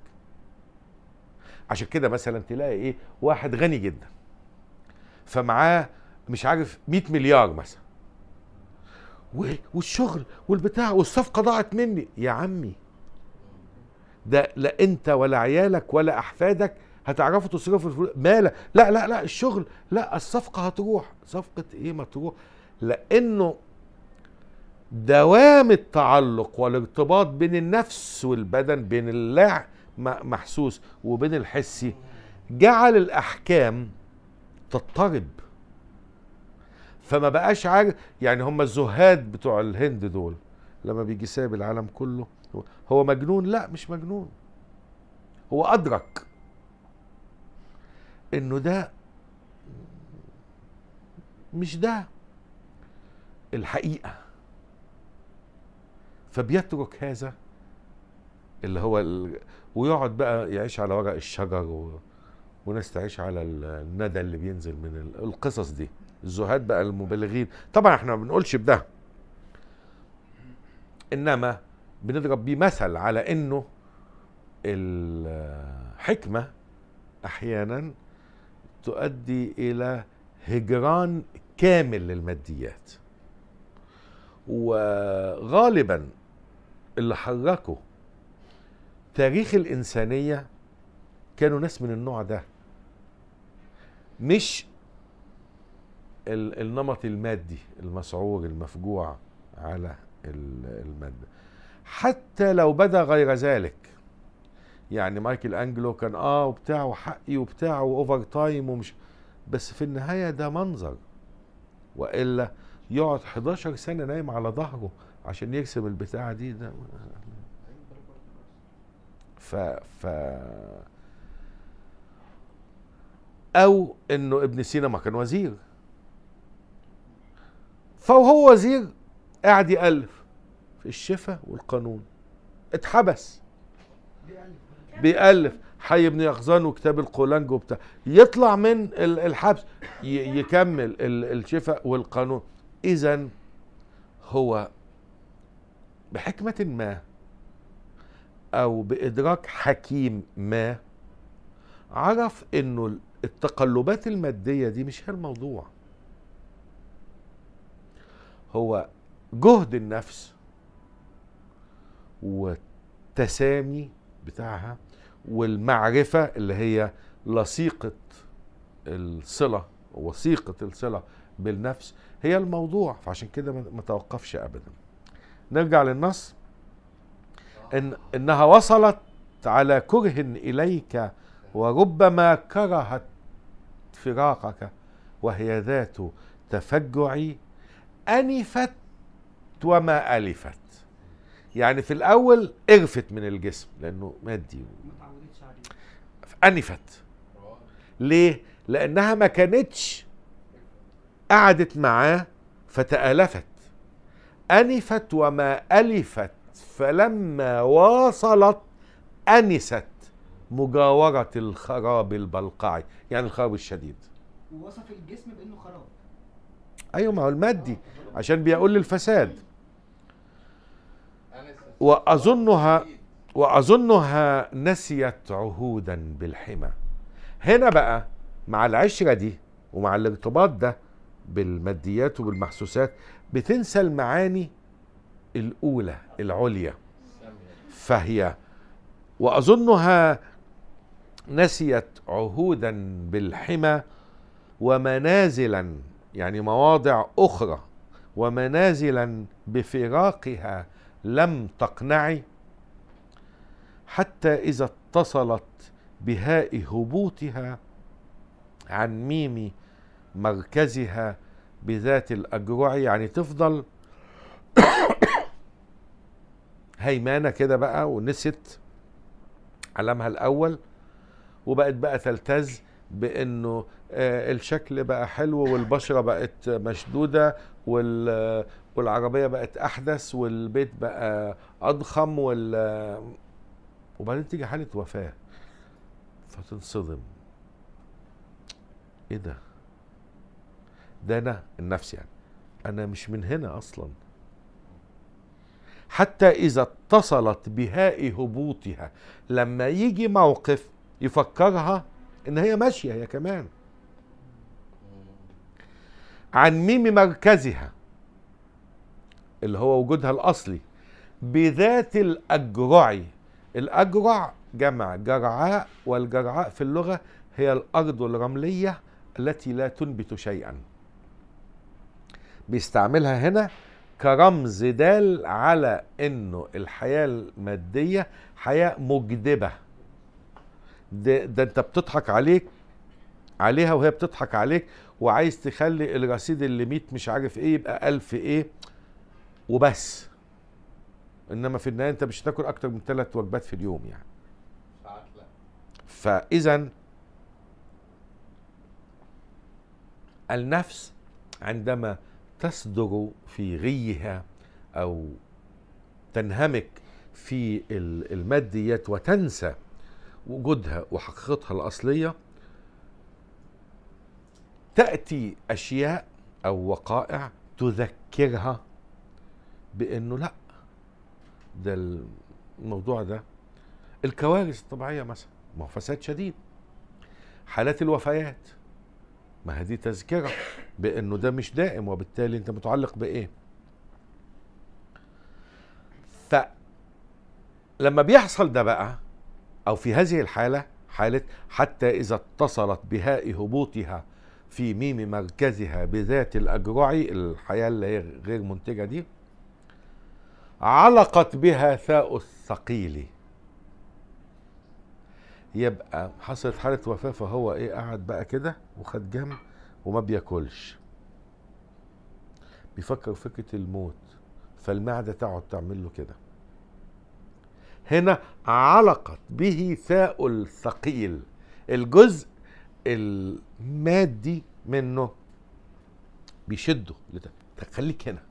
عشان كده مثلا تلاقي إيه واحد غني جدا. فمعاه مش عارف 100 مليار مثلا. والشغل والبتاع والصفقة ضاعت مني. يا عمي ده لا انت ولا عيالك ولا احفادك هتعرفوا تصرفوا الفلوس مالك لا لا لا الشغل. لا الصفقة هتروح. صفقة إيه ما تروح؟ لأنه دوام التعلق والارتباط بين النفس والبدن بين اللا م- محسوس وبين الحسي جعل الأحكام تضطرب. فما بقاش عارف يعني هم الزهاد بتوع الهند دول لما بيجي سايب العالم كله هو- مجنون؟ لا مش مجنون. هو أدرك إنه ده مش ده الحقيقة. فبيترك هذا اللي هو ال... ويقعد بقى يعيش على ورق الشجر و... وناس تعيش على ال- الندى اللي بينزل من ال- القصص دي. الزهاد بقى المبالغين. طبعا إحنا ما بنقولش بده. إنما بنضرب بيه مثل على إنه الحكمة أحيانا تؤدي إلى هجران كامل للماديات. وغالبا اللي حركوا تاريخ الإنسانية كانوا ناس من النوع ده. مش ال- النمط المادي المسعور المفجوع على ال- المادة. حتى لو بدا غير ذلك. يعني مايكل أنجلو كان آه وبتاع وحقي وبتاع و overtime ومش بس في النهاية ده منظر. وإلا يقعد 11 سنة نايم على ظهره عشان يرسم البتاعة دي ده. ف ف أو إنه ابن سينا ما كان وزير. فهو وزير قاعد يألف. في الشفا والقانون. اتحبس. بيألف. حي بن يقظان وكتاب القولنج وبتاع. يطلع من ال- الحبس. يكمل ال- الشفاء والقانون. إذا هو بحكمة ما أو بإدراك حكيم ما عرف إنه التقلبات المادية دي مش هي الموضوع. هو جهد النفس. والتسامي بتاعها والمعرفة اللي هي لصيقة الصلة وثيقة الصلة بالنفس هي الموضوع. فعشان كده ما توقفش أبدا. نرجع للنص. إن إنها وصلت على كره إليك وربما كرهت فراقك وهي ذات تفجع أنفت وما ألفت. يعني في الأول قرفت من الجسم لأنه مادي ما اتعودتش عليه أنفت ليه؟ لأنها ما كانتش قعدت معاه فتألفت. أنفت وما ألفت فلما واصلت أنست مجاورة الخراب البلقعي يعني الخراب الشديد. ووصف الجسم بأنه خراب. أيوة ما هو المادي عشان بيقول للفساد. وأظنها وأظنها نسيت عهودا بالحمى. هنا بقى مع العشرة دي ومع الارتباط ده بالماديات وبالمحسوسات بتنسى المعاني الأولى العليا. فهي وأظنها نسيت عهودا بالحمى ومنازلا يعني مواضع أخرى ومنازلا بفراقها لم تقنعي حتى إذا اتصلت بهاء هبوطها عن ميم مركزها بذات الأجرع يعني تفضل هيمانة كده بقى ونست علمها الأول وبقت بقى تلتز بإنه آه، الشكل بقى حلو والبشرة بقت مشدودة والعربية بقت أحدث والبيت بقى أضخم وال وبعدين تيجي حالة وفاة. فتنصدم. إيه ده؟ ده أنا النفس يعني. أنا مش من هنا أصلا. حتى إذا اتصلت بهاء هبوطها لما يجي موقف يفكرها إن هي ماشية هي كمان. عن ميم مركزها. اللي هو وجودها الأصلي بذات الأجرع. الأجرع جمع جرعاء والجرعاء في اللغة هي الأرض الرملية التي لا تنبت شيئا. بيستعملها هنا كرمز دال على إنه الحياة المادية حياة مجدبة. ده, ده أنت بتضحك عليك عليها وهي بتضحك عليك وعايز تخلي الرصيد اللي 100 مش عارف إيه يبقى 1000 إيه. وبس. إنما في النهاية أنت مش هتاكل أكتر من ثلاث وجبات في اليوم يعني. ساعات لا فاذا النفس عندما تصدر في غيها أو تنهمك في ال- الماديات وتنسى وجودها وحقيقتها الأصلية تأتي أشياء أو وقائع تذكرها بأنه لا ده الموضوع ده الكوارث الطبيعية مثلا ما هو فساد شديد. حالات الوفيات ما هذه تذكرة بأنه ده مش دائم وبالتالي أنت متعلق بإيه؟ فلما بيحصل ده بقى أو في هذه الحالة حالة حتى إذا اتصلت بهاء هبوطها في ميم مركزها بذات الاجرع الحياة اللي هي غير منتجة دي علقت بها ثاء الثقيل. يبقى حصلت حالة وفاة فهو إيه قعد بقى كده وخد جنب وما بياكلش. بيفكر فكرة الموت فالمعدة تقعد تعمل له كده. هنا علقت به ثاء الثقيل الجزء المادي منه بيشده لت- خليك هنا.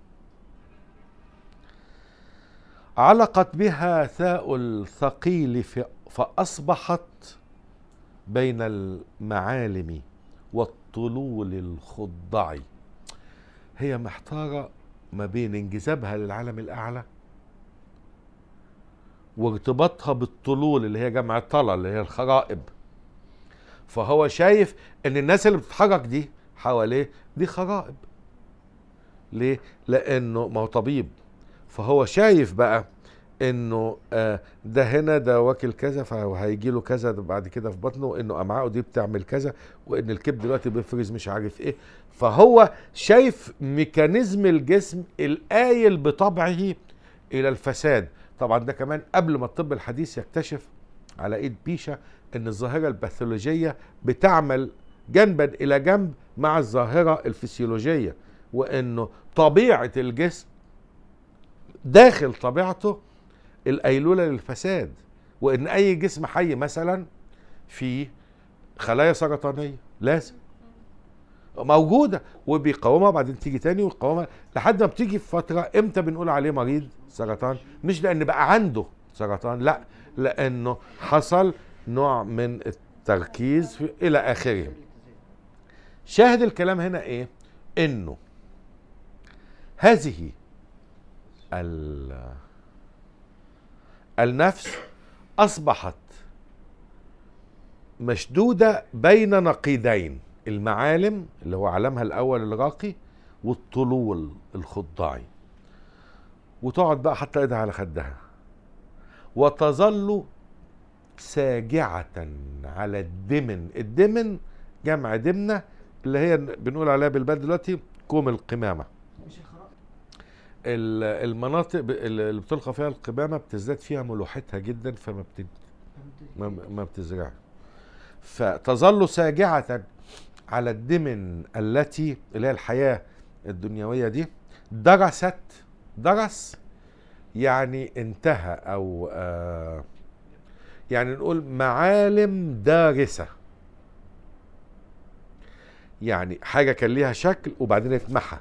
علقت بها ثاء الثقيل فأصبحت بين المعالم والطلول الخضع. هي محتارة ما بين انجذابها للعالم الأعلى وارتباطها بالطلول اللي هي جمع طلة اللي هي الخرائب. فهو شايف إن الناس اللي بتتحرك دي حواليه دي خرائب. ليه؟ لأنه ما هو طبيب. فهو شايف بقى إنه آه، ده هنا ده واكل كذا فهيجي له كذا بعد كده في بطنه وإنه امعائه دي بتعمل كذا وإن الكبد دلوقتي بيفرز مش عارف إيه. فهو شايف ميكانيزم الجسم الآيل بطبعه إلى الفساد. طبعا ده كمان قبل ما الطب الحديث يكتشف على إيد بيشا إن الظاهرة الباثولوجية بتعمل جنبا إلى جنب مع الظاهرة الفسيولوجية وإنه طبيعة الجسم داخل طبيعته الأيلولة للفساد وإن أي جسم حي مثلا فيه خلايا سرطانية لازم. موجودة وبيقاومها وبعدين تيجي تاني ويقاومها. لحد ما بتيجي في فترة إمتى بنقول عليه مريض سرطان؟ مش لأن بقى عنده سرطان لأ لأنه حصل نوع من التركيز في إلى آخره. شاهد الكلام هنا إيه؟ إنه هذه النفس أصبحت مشدودة بين نقيضين المعالم اللي هو علمها الأول الراقي والطلول الخضاعي. وتقعد بقى حتى إيدها على خدها. وتظل ساجعة على الدمن. الدمن جمع دمنة اللي هي بنقول عليها بالبلد دلوقتي كوم القمامة. المناطق اللي بتلقى فيها القمامة بتزداد فيها ملوحتها جدا فما. ما, بتزرعش فتظل ساجعة على الدمن التي اللي هي الحياة الدنيوية دي درست درس يعني انتهى أو آه يعني نقول معالم دارسة يعني حاجة كان ليها شكل وبعدين اتمحى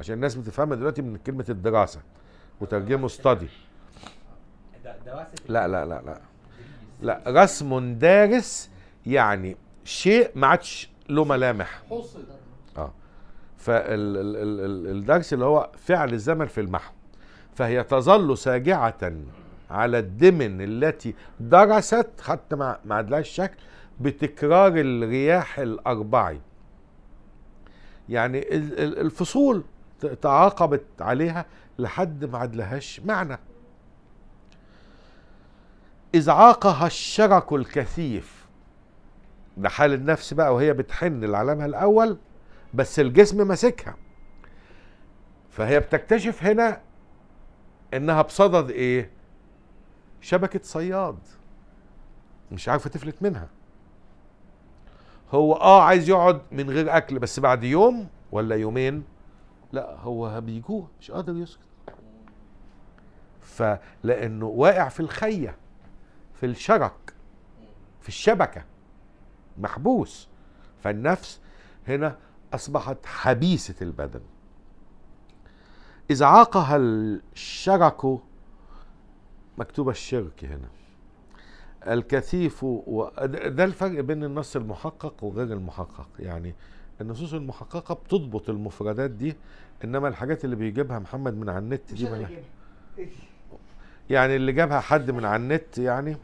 عشان الناس بتفهمها دلوقتي من كلمة الدراسة وترجمة ستادي لا لا لا لا. لا رسم دارس يعني شيء ما عادش له ملامح. آه. فالدرس اللي هو فعل الزمن في المحو. فهي تظل ساجعة على الدمن التي درست حتى ما عدلهاش شكل بتكرار الرياح الأربعي. يعني ال- ال- الفصول تعاقبت عليها لحد ما عدلهاش معنى. إذ عاقها الشرك الكثيف. ده حال النفس بقى وهي بتحن لعالمها الأول بس الجسم ماسكها. فهي بتكتشف هنا إنها بصدد إيه؟ شبكة صياد. مش عارفة تفلت منها. هو آه عايز يقعد من غير أكل بس بعد يوم ولا يومين لا هو بيجوع مش قادر يسكت. فلانه واقع في الخية في الشرك في الشبكة. محبوس. فالنفس هنا أصبحت حبيسة البدن. إذا عاقها الشرك مكتوبة الشرك هنا. الكثيف و... ده الفرق بين النص المحقق وغير المحقق. يعني النصوص المحققة بتضبط المفردات دي إنما الحاجات اللي بيجيبها محمد من على النت دي جايبها. يعني اللي جابها حد من على النت يعني؟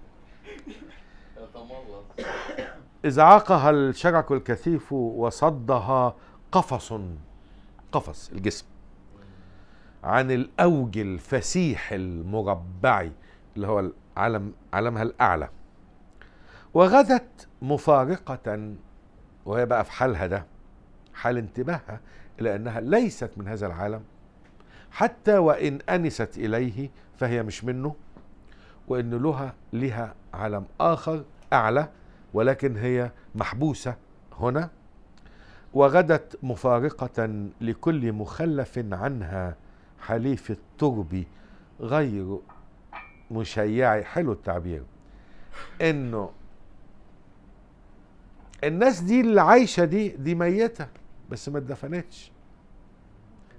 إذا عاقها الشرك الكثيف وصدها قفص قفص الجسم عن الأوج الفسيح المربع اللي هو العلم علمها الأعلى. وغدت مفارقة وهي بقى في حالها ده حال انتباهها إلى أنها ليست من هذا العالم. حتى وإن أنست إليه فهي مش منه وإن لها لها عالم آخر أعلى ولكن هي محبوسة هنا. وغدت مفارقة لكل مخلف عنها حليف الترب غير مشيع. حلو التعبير. إنه الناس دي اللي عايشة دي دي ميتة. بس ما اتدفنتش.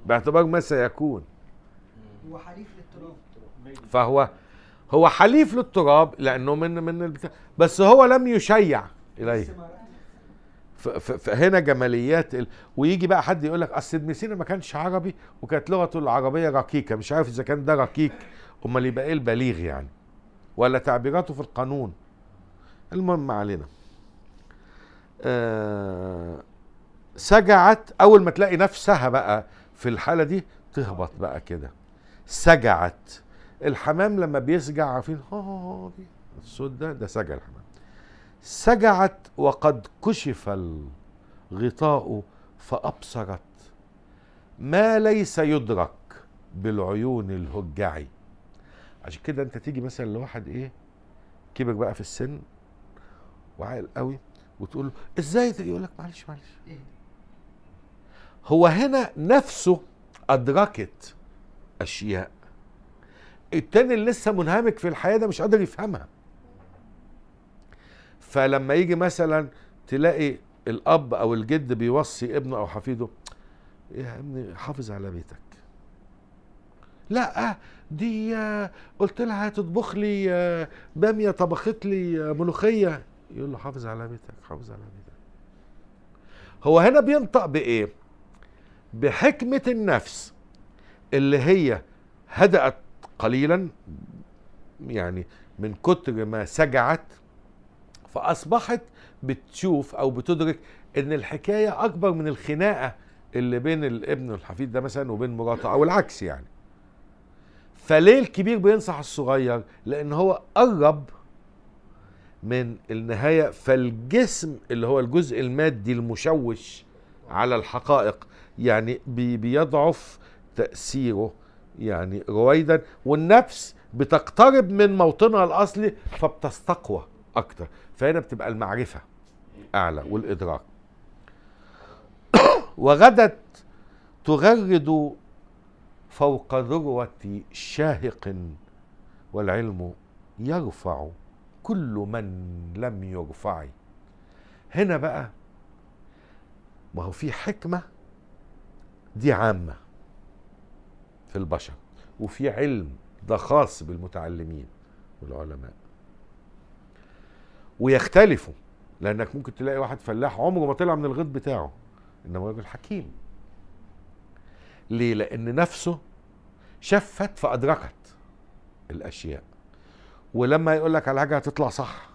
باعتبار ما سيكون. هو حليف للتراب. فهو هو حليف للتراب لأنه من من البتاع بس هو لم يشيع إليه. فهنا جماليات ال... ويجي بقى حد يقول لك أصل ابن سينا ما كانش عربي وكانت لغته العربية ركيكه مش عارف إذا كان ده ركيك أمال يبقى إيه البليغ يعني؟ ولا تعبيراته في القانون؟ المهم ما علينا. آه سجعت أول ما تلاقي نفسها بقى في الحالة دي تهبط بقى كده. سجعت. الحمام لما بيسجع عارفين الصوت ده ده سجع الحمام. سجعت وقد كشف الغطاء فأبصرت. ما ليس يدرك بالعيون الهجعي. عشان كده أنت تيجي مثلا لواحد إيه كبر بقى في السن وعاقل قوي وتقول له إزاي؟ يقول لك معلش معلش. إيه؟ هو هنا نفسه أدركت أشياء. التاني اللي لسه منهمك في الحياة ده مش قادر يفهمها. فلما يجي مثلا تلاقي الأب أو الجد بيوصي ابنه أو حفيده يا ابني حافظ على بيتك. لا دي آه، قلت لها هتطبخ لي آه، بامية طبخت لي آه، ملوخية. يقول له حافظ على بيتك حافظ على بيتك. هو هنا بينطق بإيه؟ بحكمة النفس اللي هي هدأت قليلا يعني من كتر ما سجعت فأصبحت بتشوف أو بتدرك إن الحكاية أكبر من الخناقة اللي بين الابن والحفيد ده مثلا وبين مراته أو العكس يعني. فليه الكبير بينصح الصغير؟ لأن هو قرب من النهاية فالجسم اللي هو الجزء المادي المشوش على الحقائق يعني بي- بيضعف تأثيره يعني رويدا والنفس بتقترب من موطنها الأصلي فبتستقوى أكتر فهنا بتبقى المعرفة أعلى والإدراك. وغدت تغرد فوق ذروة شاهق والعلم يرفع كل من لم يرفع هنا بقى ما هو في حكمة دي عامة في البشر وفي علم ده خاص بالمتعلمين والعلماء. ويختلفوا لأنك ممكن تلاقي واحد فلاح عمره ما طلع من الغيط بتاعه إنما راجل حكيم. ليه؟ لأن نفسه شفت فأدركت الأشياء. ولما يقول لك على حاجة هتطلع صح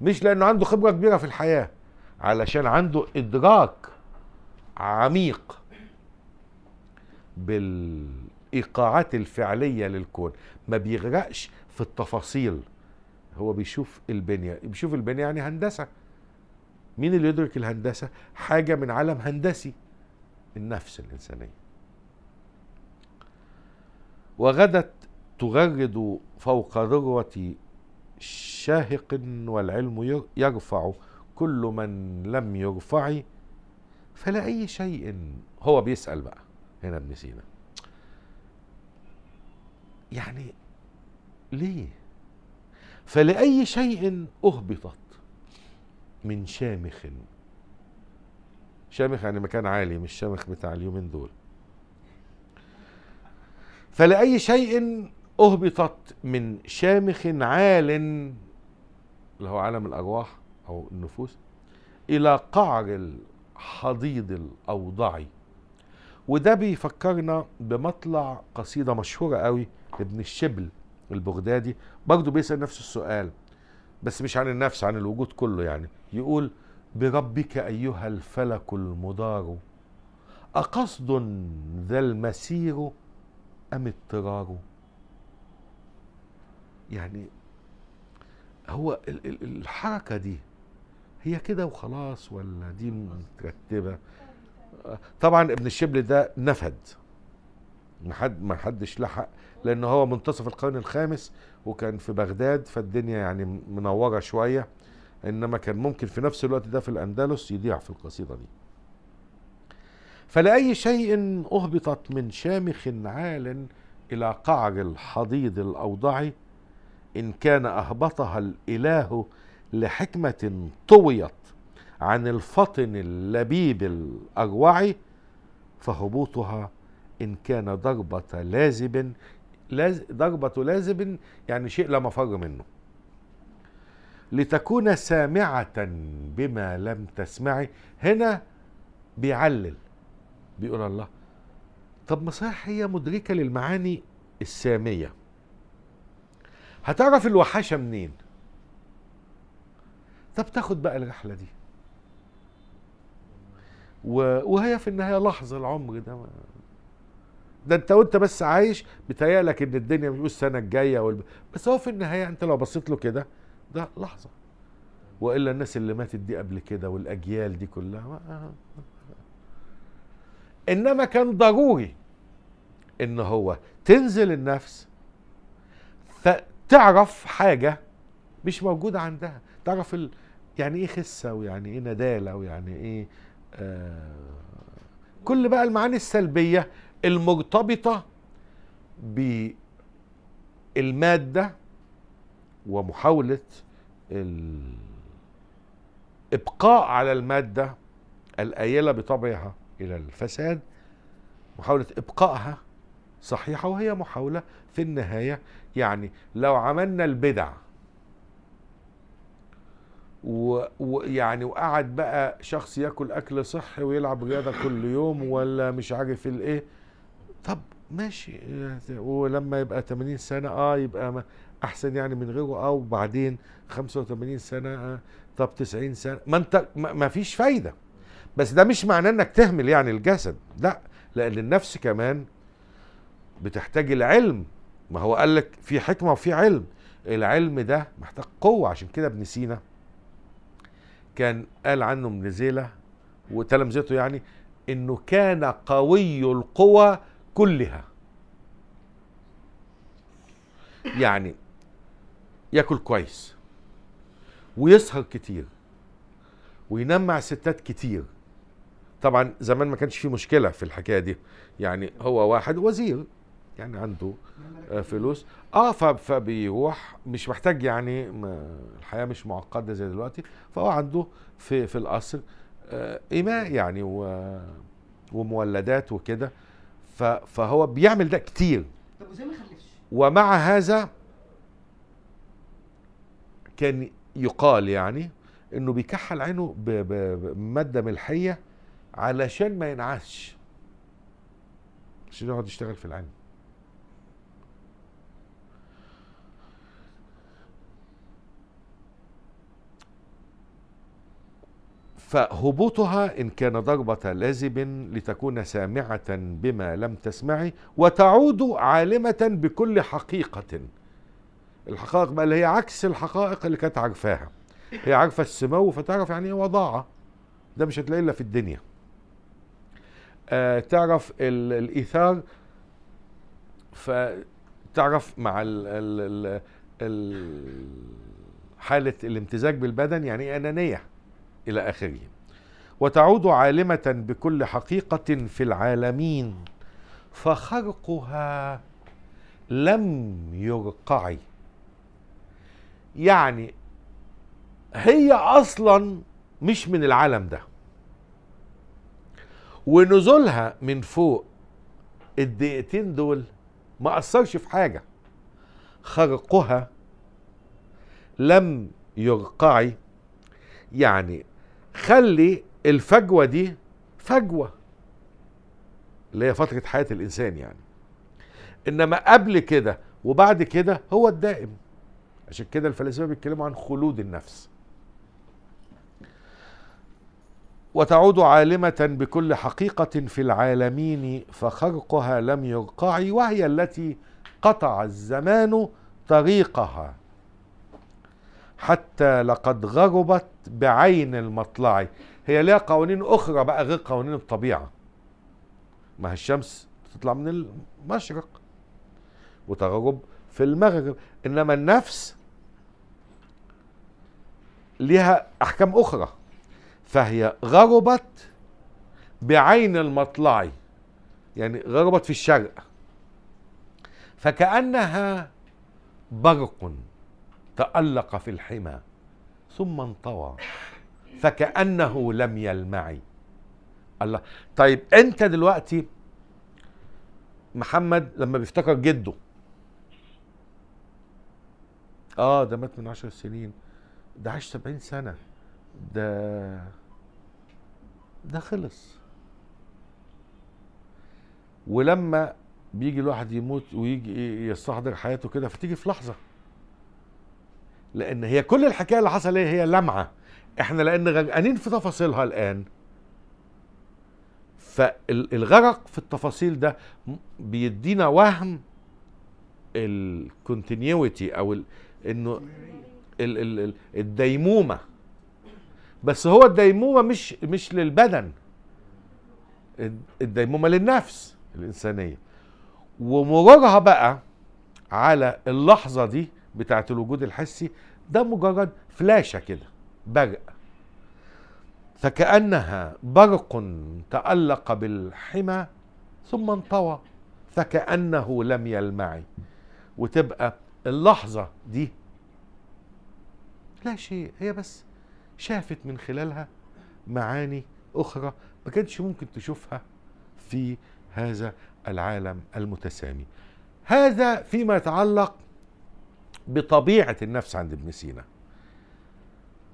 مش لأنه عنده خبرة كبيرة في الحياة علشان عنده إدراك عميق بالإيقاعات الفعلية للكون. ما بيغرقش في التفاصيل. هو بيشوف البنية. بيشوف البنية يعني هندسة. مين اللي يدرك الهندسة؟ حاجة من عالم هندسي. النفس الإنسانية. وغدت تغرد فوق ذروه شاهق والعلم ير- يرفع. كل من لم يرفع فلأي شيء. هو بيسأل بقى. هنا ابن سينا. يعني ليه؟ فلأي شيء أهبطت من شامخ. شامخ يعني مكان عالي مش شامخ بتاع اليومين دول. فلأي شيء أهبطت من شامخ عال اللي هو عالم الأرواح أو النفوس إلى قعر الحضيض الأوضعي وده بيفكرنا بمطلع قصيدة مشهورة قوي لابن الشبل البغدادي. برضه بيسأل نفس السؤال بس مش عن النفس عن الوجود كله يعني. يقول بربك أيها الفلك المضار أقصد ذا المسير أم اضطرار؟ يعني هو ال- ال- الحركة دي هي كده وخلاص ولا دي مترتبة؟ طبعا ابن الشبل ده نفد. ما حد ما حدش لحق لأن هو منتصف القرن الخامس وكان في بغداد فالدنيا يعني منورة شوية. إنما كان ممكن في نفس الوقت ده في الأندلس يضيع في القصيدة دي. فلأي شيء أهبطت من شامخ عال إلى قعر الحضيض الأوضع إن كان أهبطها الإله لحكمة طويت. عن الفطن اللبيب الأروع فهبوطها إن كان ضربة لازب لاز ضربة لازب يعني شيء لا مفر منه. لتكون سامعة بما لم تسمعي هنا بيعلل بيقول الله طب ما صحيح هي مدركة للمعاني السامية. هتعرف الوحشة منين؟ طب تاخد بقى الرحلة دي. وهي في النهاية لحظة العمر ده. ما ده انت وانت بس عايش بتهيألك إن الدنيا مش السنة الجاية والب... بس هو في النهاية انت لو بصيت له كده ده لحظة. وإلا الناس اللي ماتت دي قبل كده والأجيال دي كلها ما... إنما كان ضروري إن هو تنزل النفس فتعرف حاجة مش موجودة عندها. تعرف ال... يعني إيه خسة ويعني إيه ندالة ويعني إيه. كل بقى المعاني السلبية المرتبطة بالمادة ومحاولة الإبقاء على المادة الآيلة بطبعها إلى الفساد محاولة إبقائها صحيحة وهي محاولة في النهاية يعني لو عملنا البدع ويعني وقعد بقى شخص ياكل أكل صحي ويلعب رياضة كل يوم ولا مش عارف الايه طب ماشي ولما يبقى 80 سنة آه يبقى أحسن يعني من غيره. آه وبعدين 85 سنة طب 90 سنة. ما أنت ما فيش فايدة. بس ده مش معناه إنك تهمل يعني الجسد. لا لأن النفس كمان بتحتاج العلم. ما هو قال لك في حكمة وفي علم. العلم ده محتاج قوة. عشان كده ابن سينا كان قال عنه ابن زيلة وتلامذته يعني إنه كان قوي القوى كلها. يعني ياكل كويس ويسهر كتير وينام مع ستات كتير. طبعا زمان ما كانش فيه مشكلة في الحكاية دي. يعني هو واحد وزير. يعني عنده آه، فلوس. آه فبيروح مش محتاج يعني الحياة مش معقدة زي دلوقتي. فهو عنده في في القصر آه، إماء يعني ومولدات وكده. فهو بيعمل ده كتير. طب وزي ما خلفش ومع هذا كان يقال يعني إنه بيكحل عينه بمادة ملحية علشان ما ينعسش عشان يقعد يشتغل في العين. فهبوطها إن كان ضربة لازم لتكون سامعة بما لم تسمعي وتعود عالمة بكل حقيقة. الحقائق بقى اللي هي عكس الحقائق اللي كانت عارفاها. هي عارفة السمو فتعرف يعني إيه وضاعة ده مش هتلاقيه إلا في الدنيا. آه تعرف ال- الإيثار. فتعرف مع ال ال ال ال حالة الامتزاج بالبدن يعني إيه أنانية. إلى آخره. وتعود عالمة بكل حقيقة في العالمين فخرقها لم يرقع. يعني هي أصلا مش من العالم ده. ونزولها من فوق الدقيقتين دول ما أثرش في حاجة. خرقها لم يرقعي يعني خلي الفجوة دي فجوة. اللي هي فترة حياة الإنسان يعني. إنما قبل كده وبعد كده هو الدائم. عشان كده الفلاسفة بيتكلموا عن خلود النفس. وتعود عالمة بكل حقيقة في العالمين فخرقها لم يرقع وهي التي قطع الزمان طريقها. حتى لقد غربت بعين المطلع. هي ليها قوانين أخرى بقى غير قوانين الطبيعة. ما الشمس تطلع من المشرق وتغرب في المغرب إنما النفس ليها أحكام أخرى. فهي غربت بعين المطلع يعني غربت في الشرق. فكأنها برق. تألق في الحمى ثم انطوى فكأنه لم يلمعي. الله. طيب انت دلوقتي محمد لما بيفتكر جده آه ده مات من عشر سنين ده عاش سبعين سنة ده ده خلص. ولما بيجي الواحد يموت ويجي يستحضر حياته كده فتيجي في لحظة لأن هي كل الحكاية اللي حصل إيه هي لمعة. إحنا لأن غرقانين في تفاصيلها الآن. فالغرق في التفاصيل ده بيدينا وهم الكونتينيوتي أو إنه ال ال ال الديمومة. بس هو الديمومة مش مش للبدن. الد- الديمومة للنفس الإنسانية. ومرورها بقى على اللحظة دي بتاعت الوجود الحسي ده مجرد فلاشة كده برق فكأنها برق تألق بالحمى ثم انطوى فكأنه لم يلمعي. وتبقى اللحظة دي لا شيء هي بس شافت من خلالها معاني أخرى ما كانتش ممكن تشوفها في هذا العالم المتسامي. هذا فيما يتعلق بطبيعة النفس عند ابن سينا.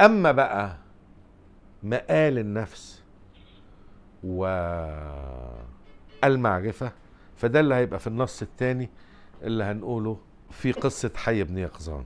أما بقى مآل النفس والمعرفة فده اللي هيبقى في النص الثاني اللي هنقوله في قصة حي بن يقظان.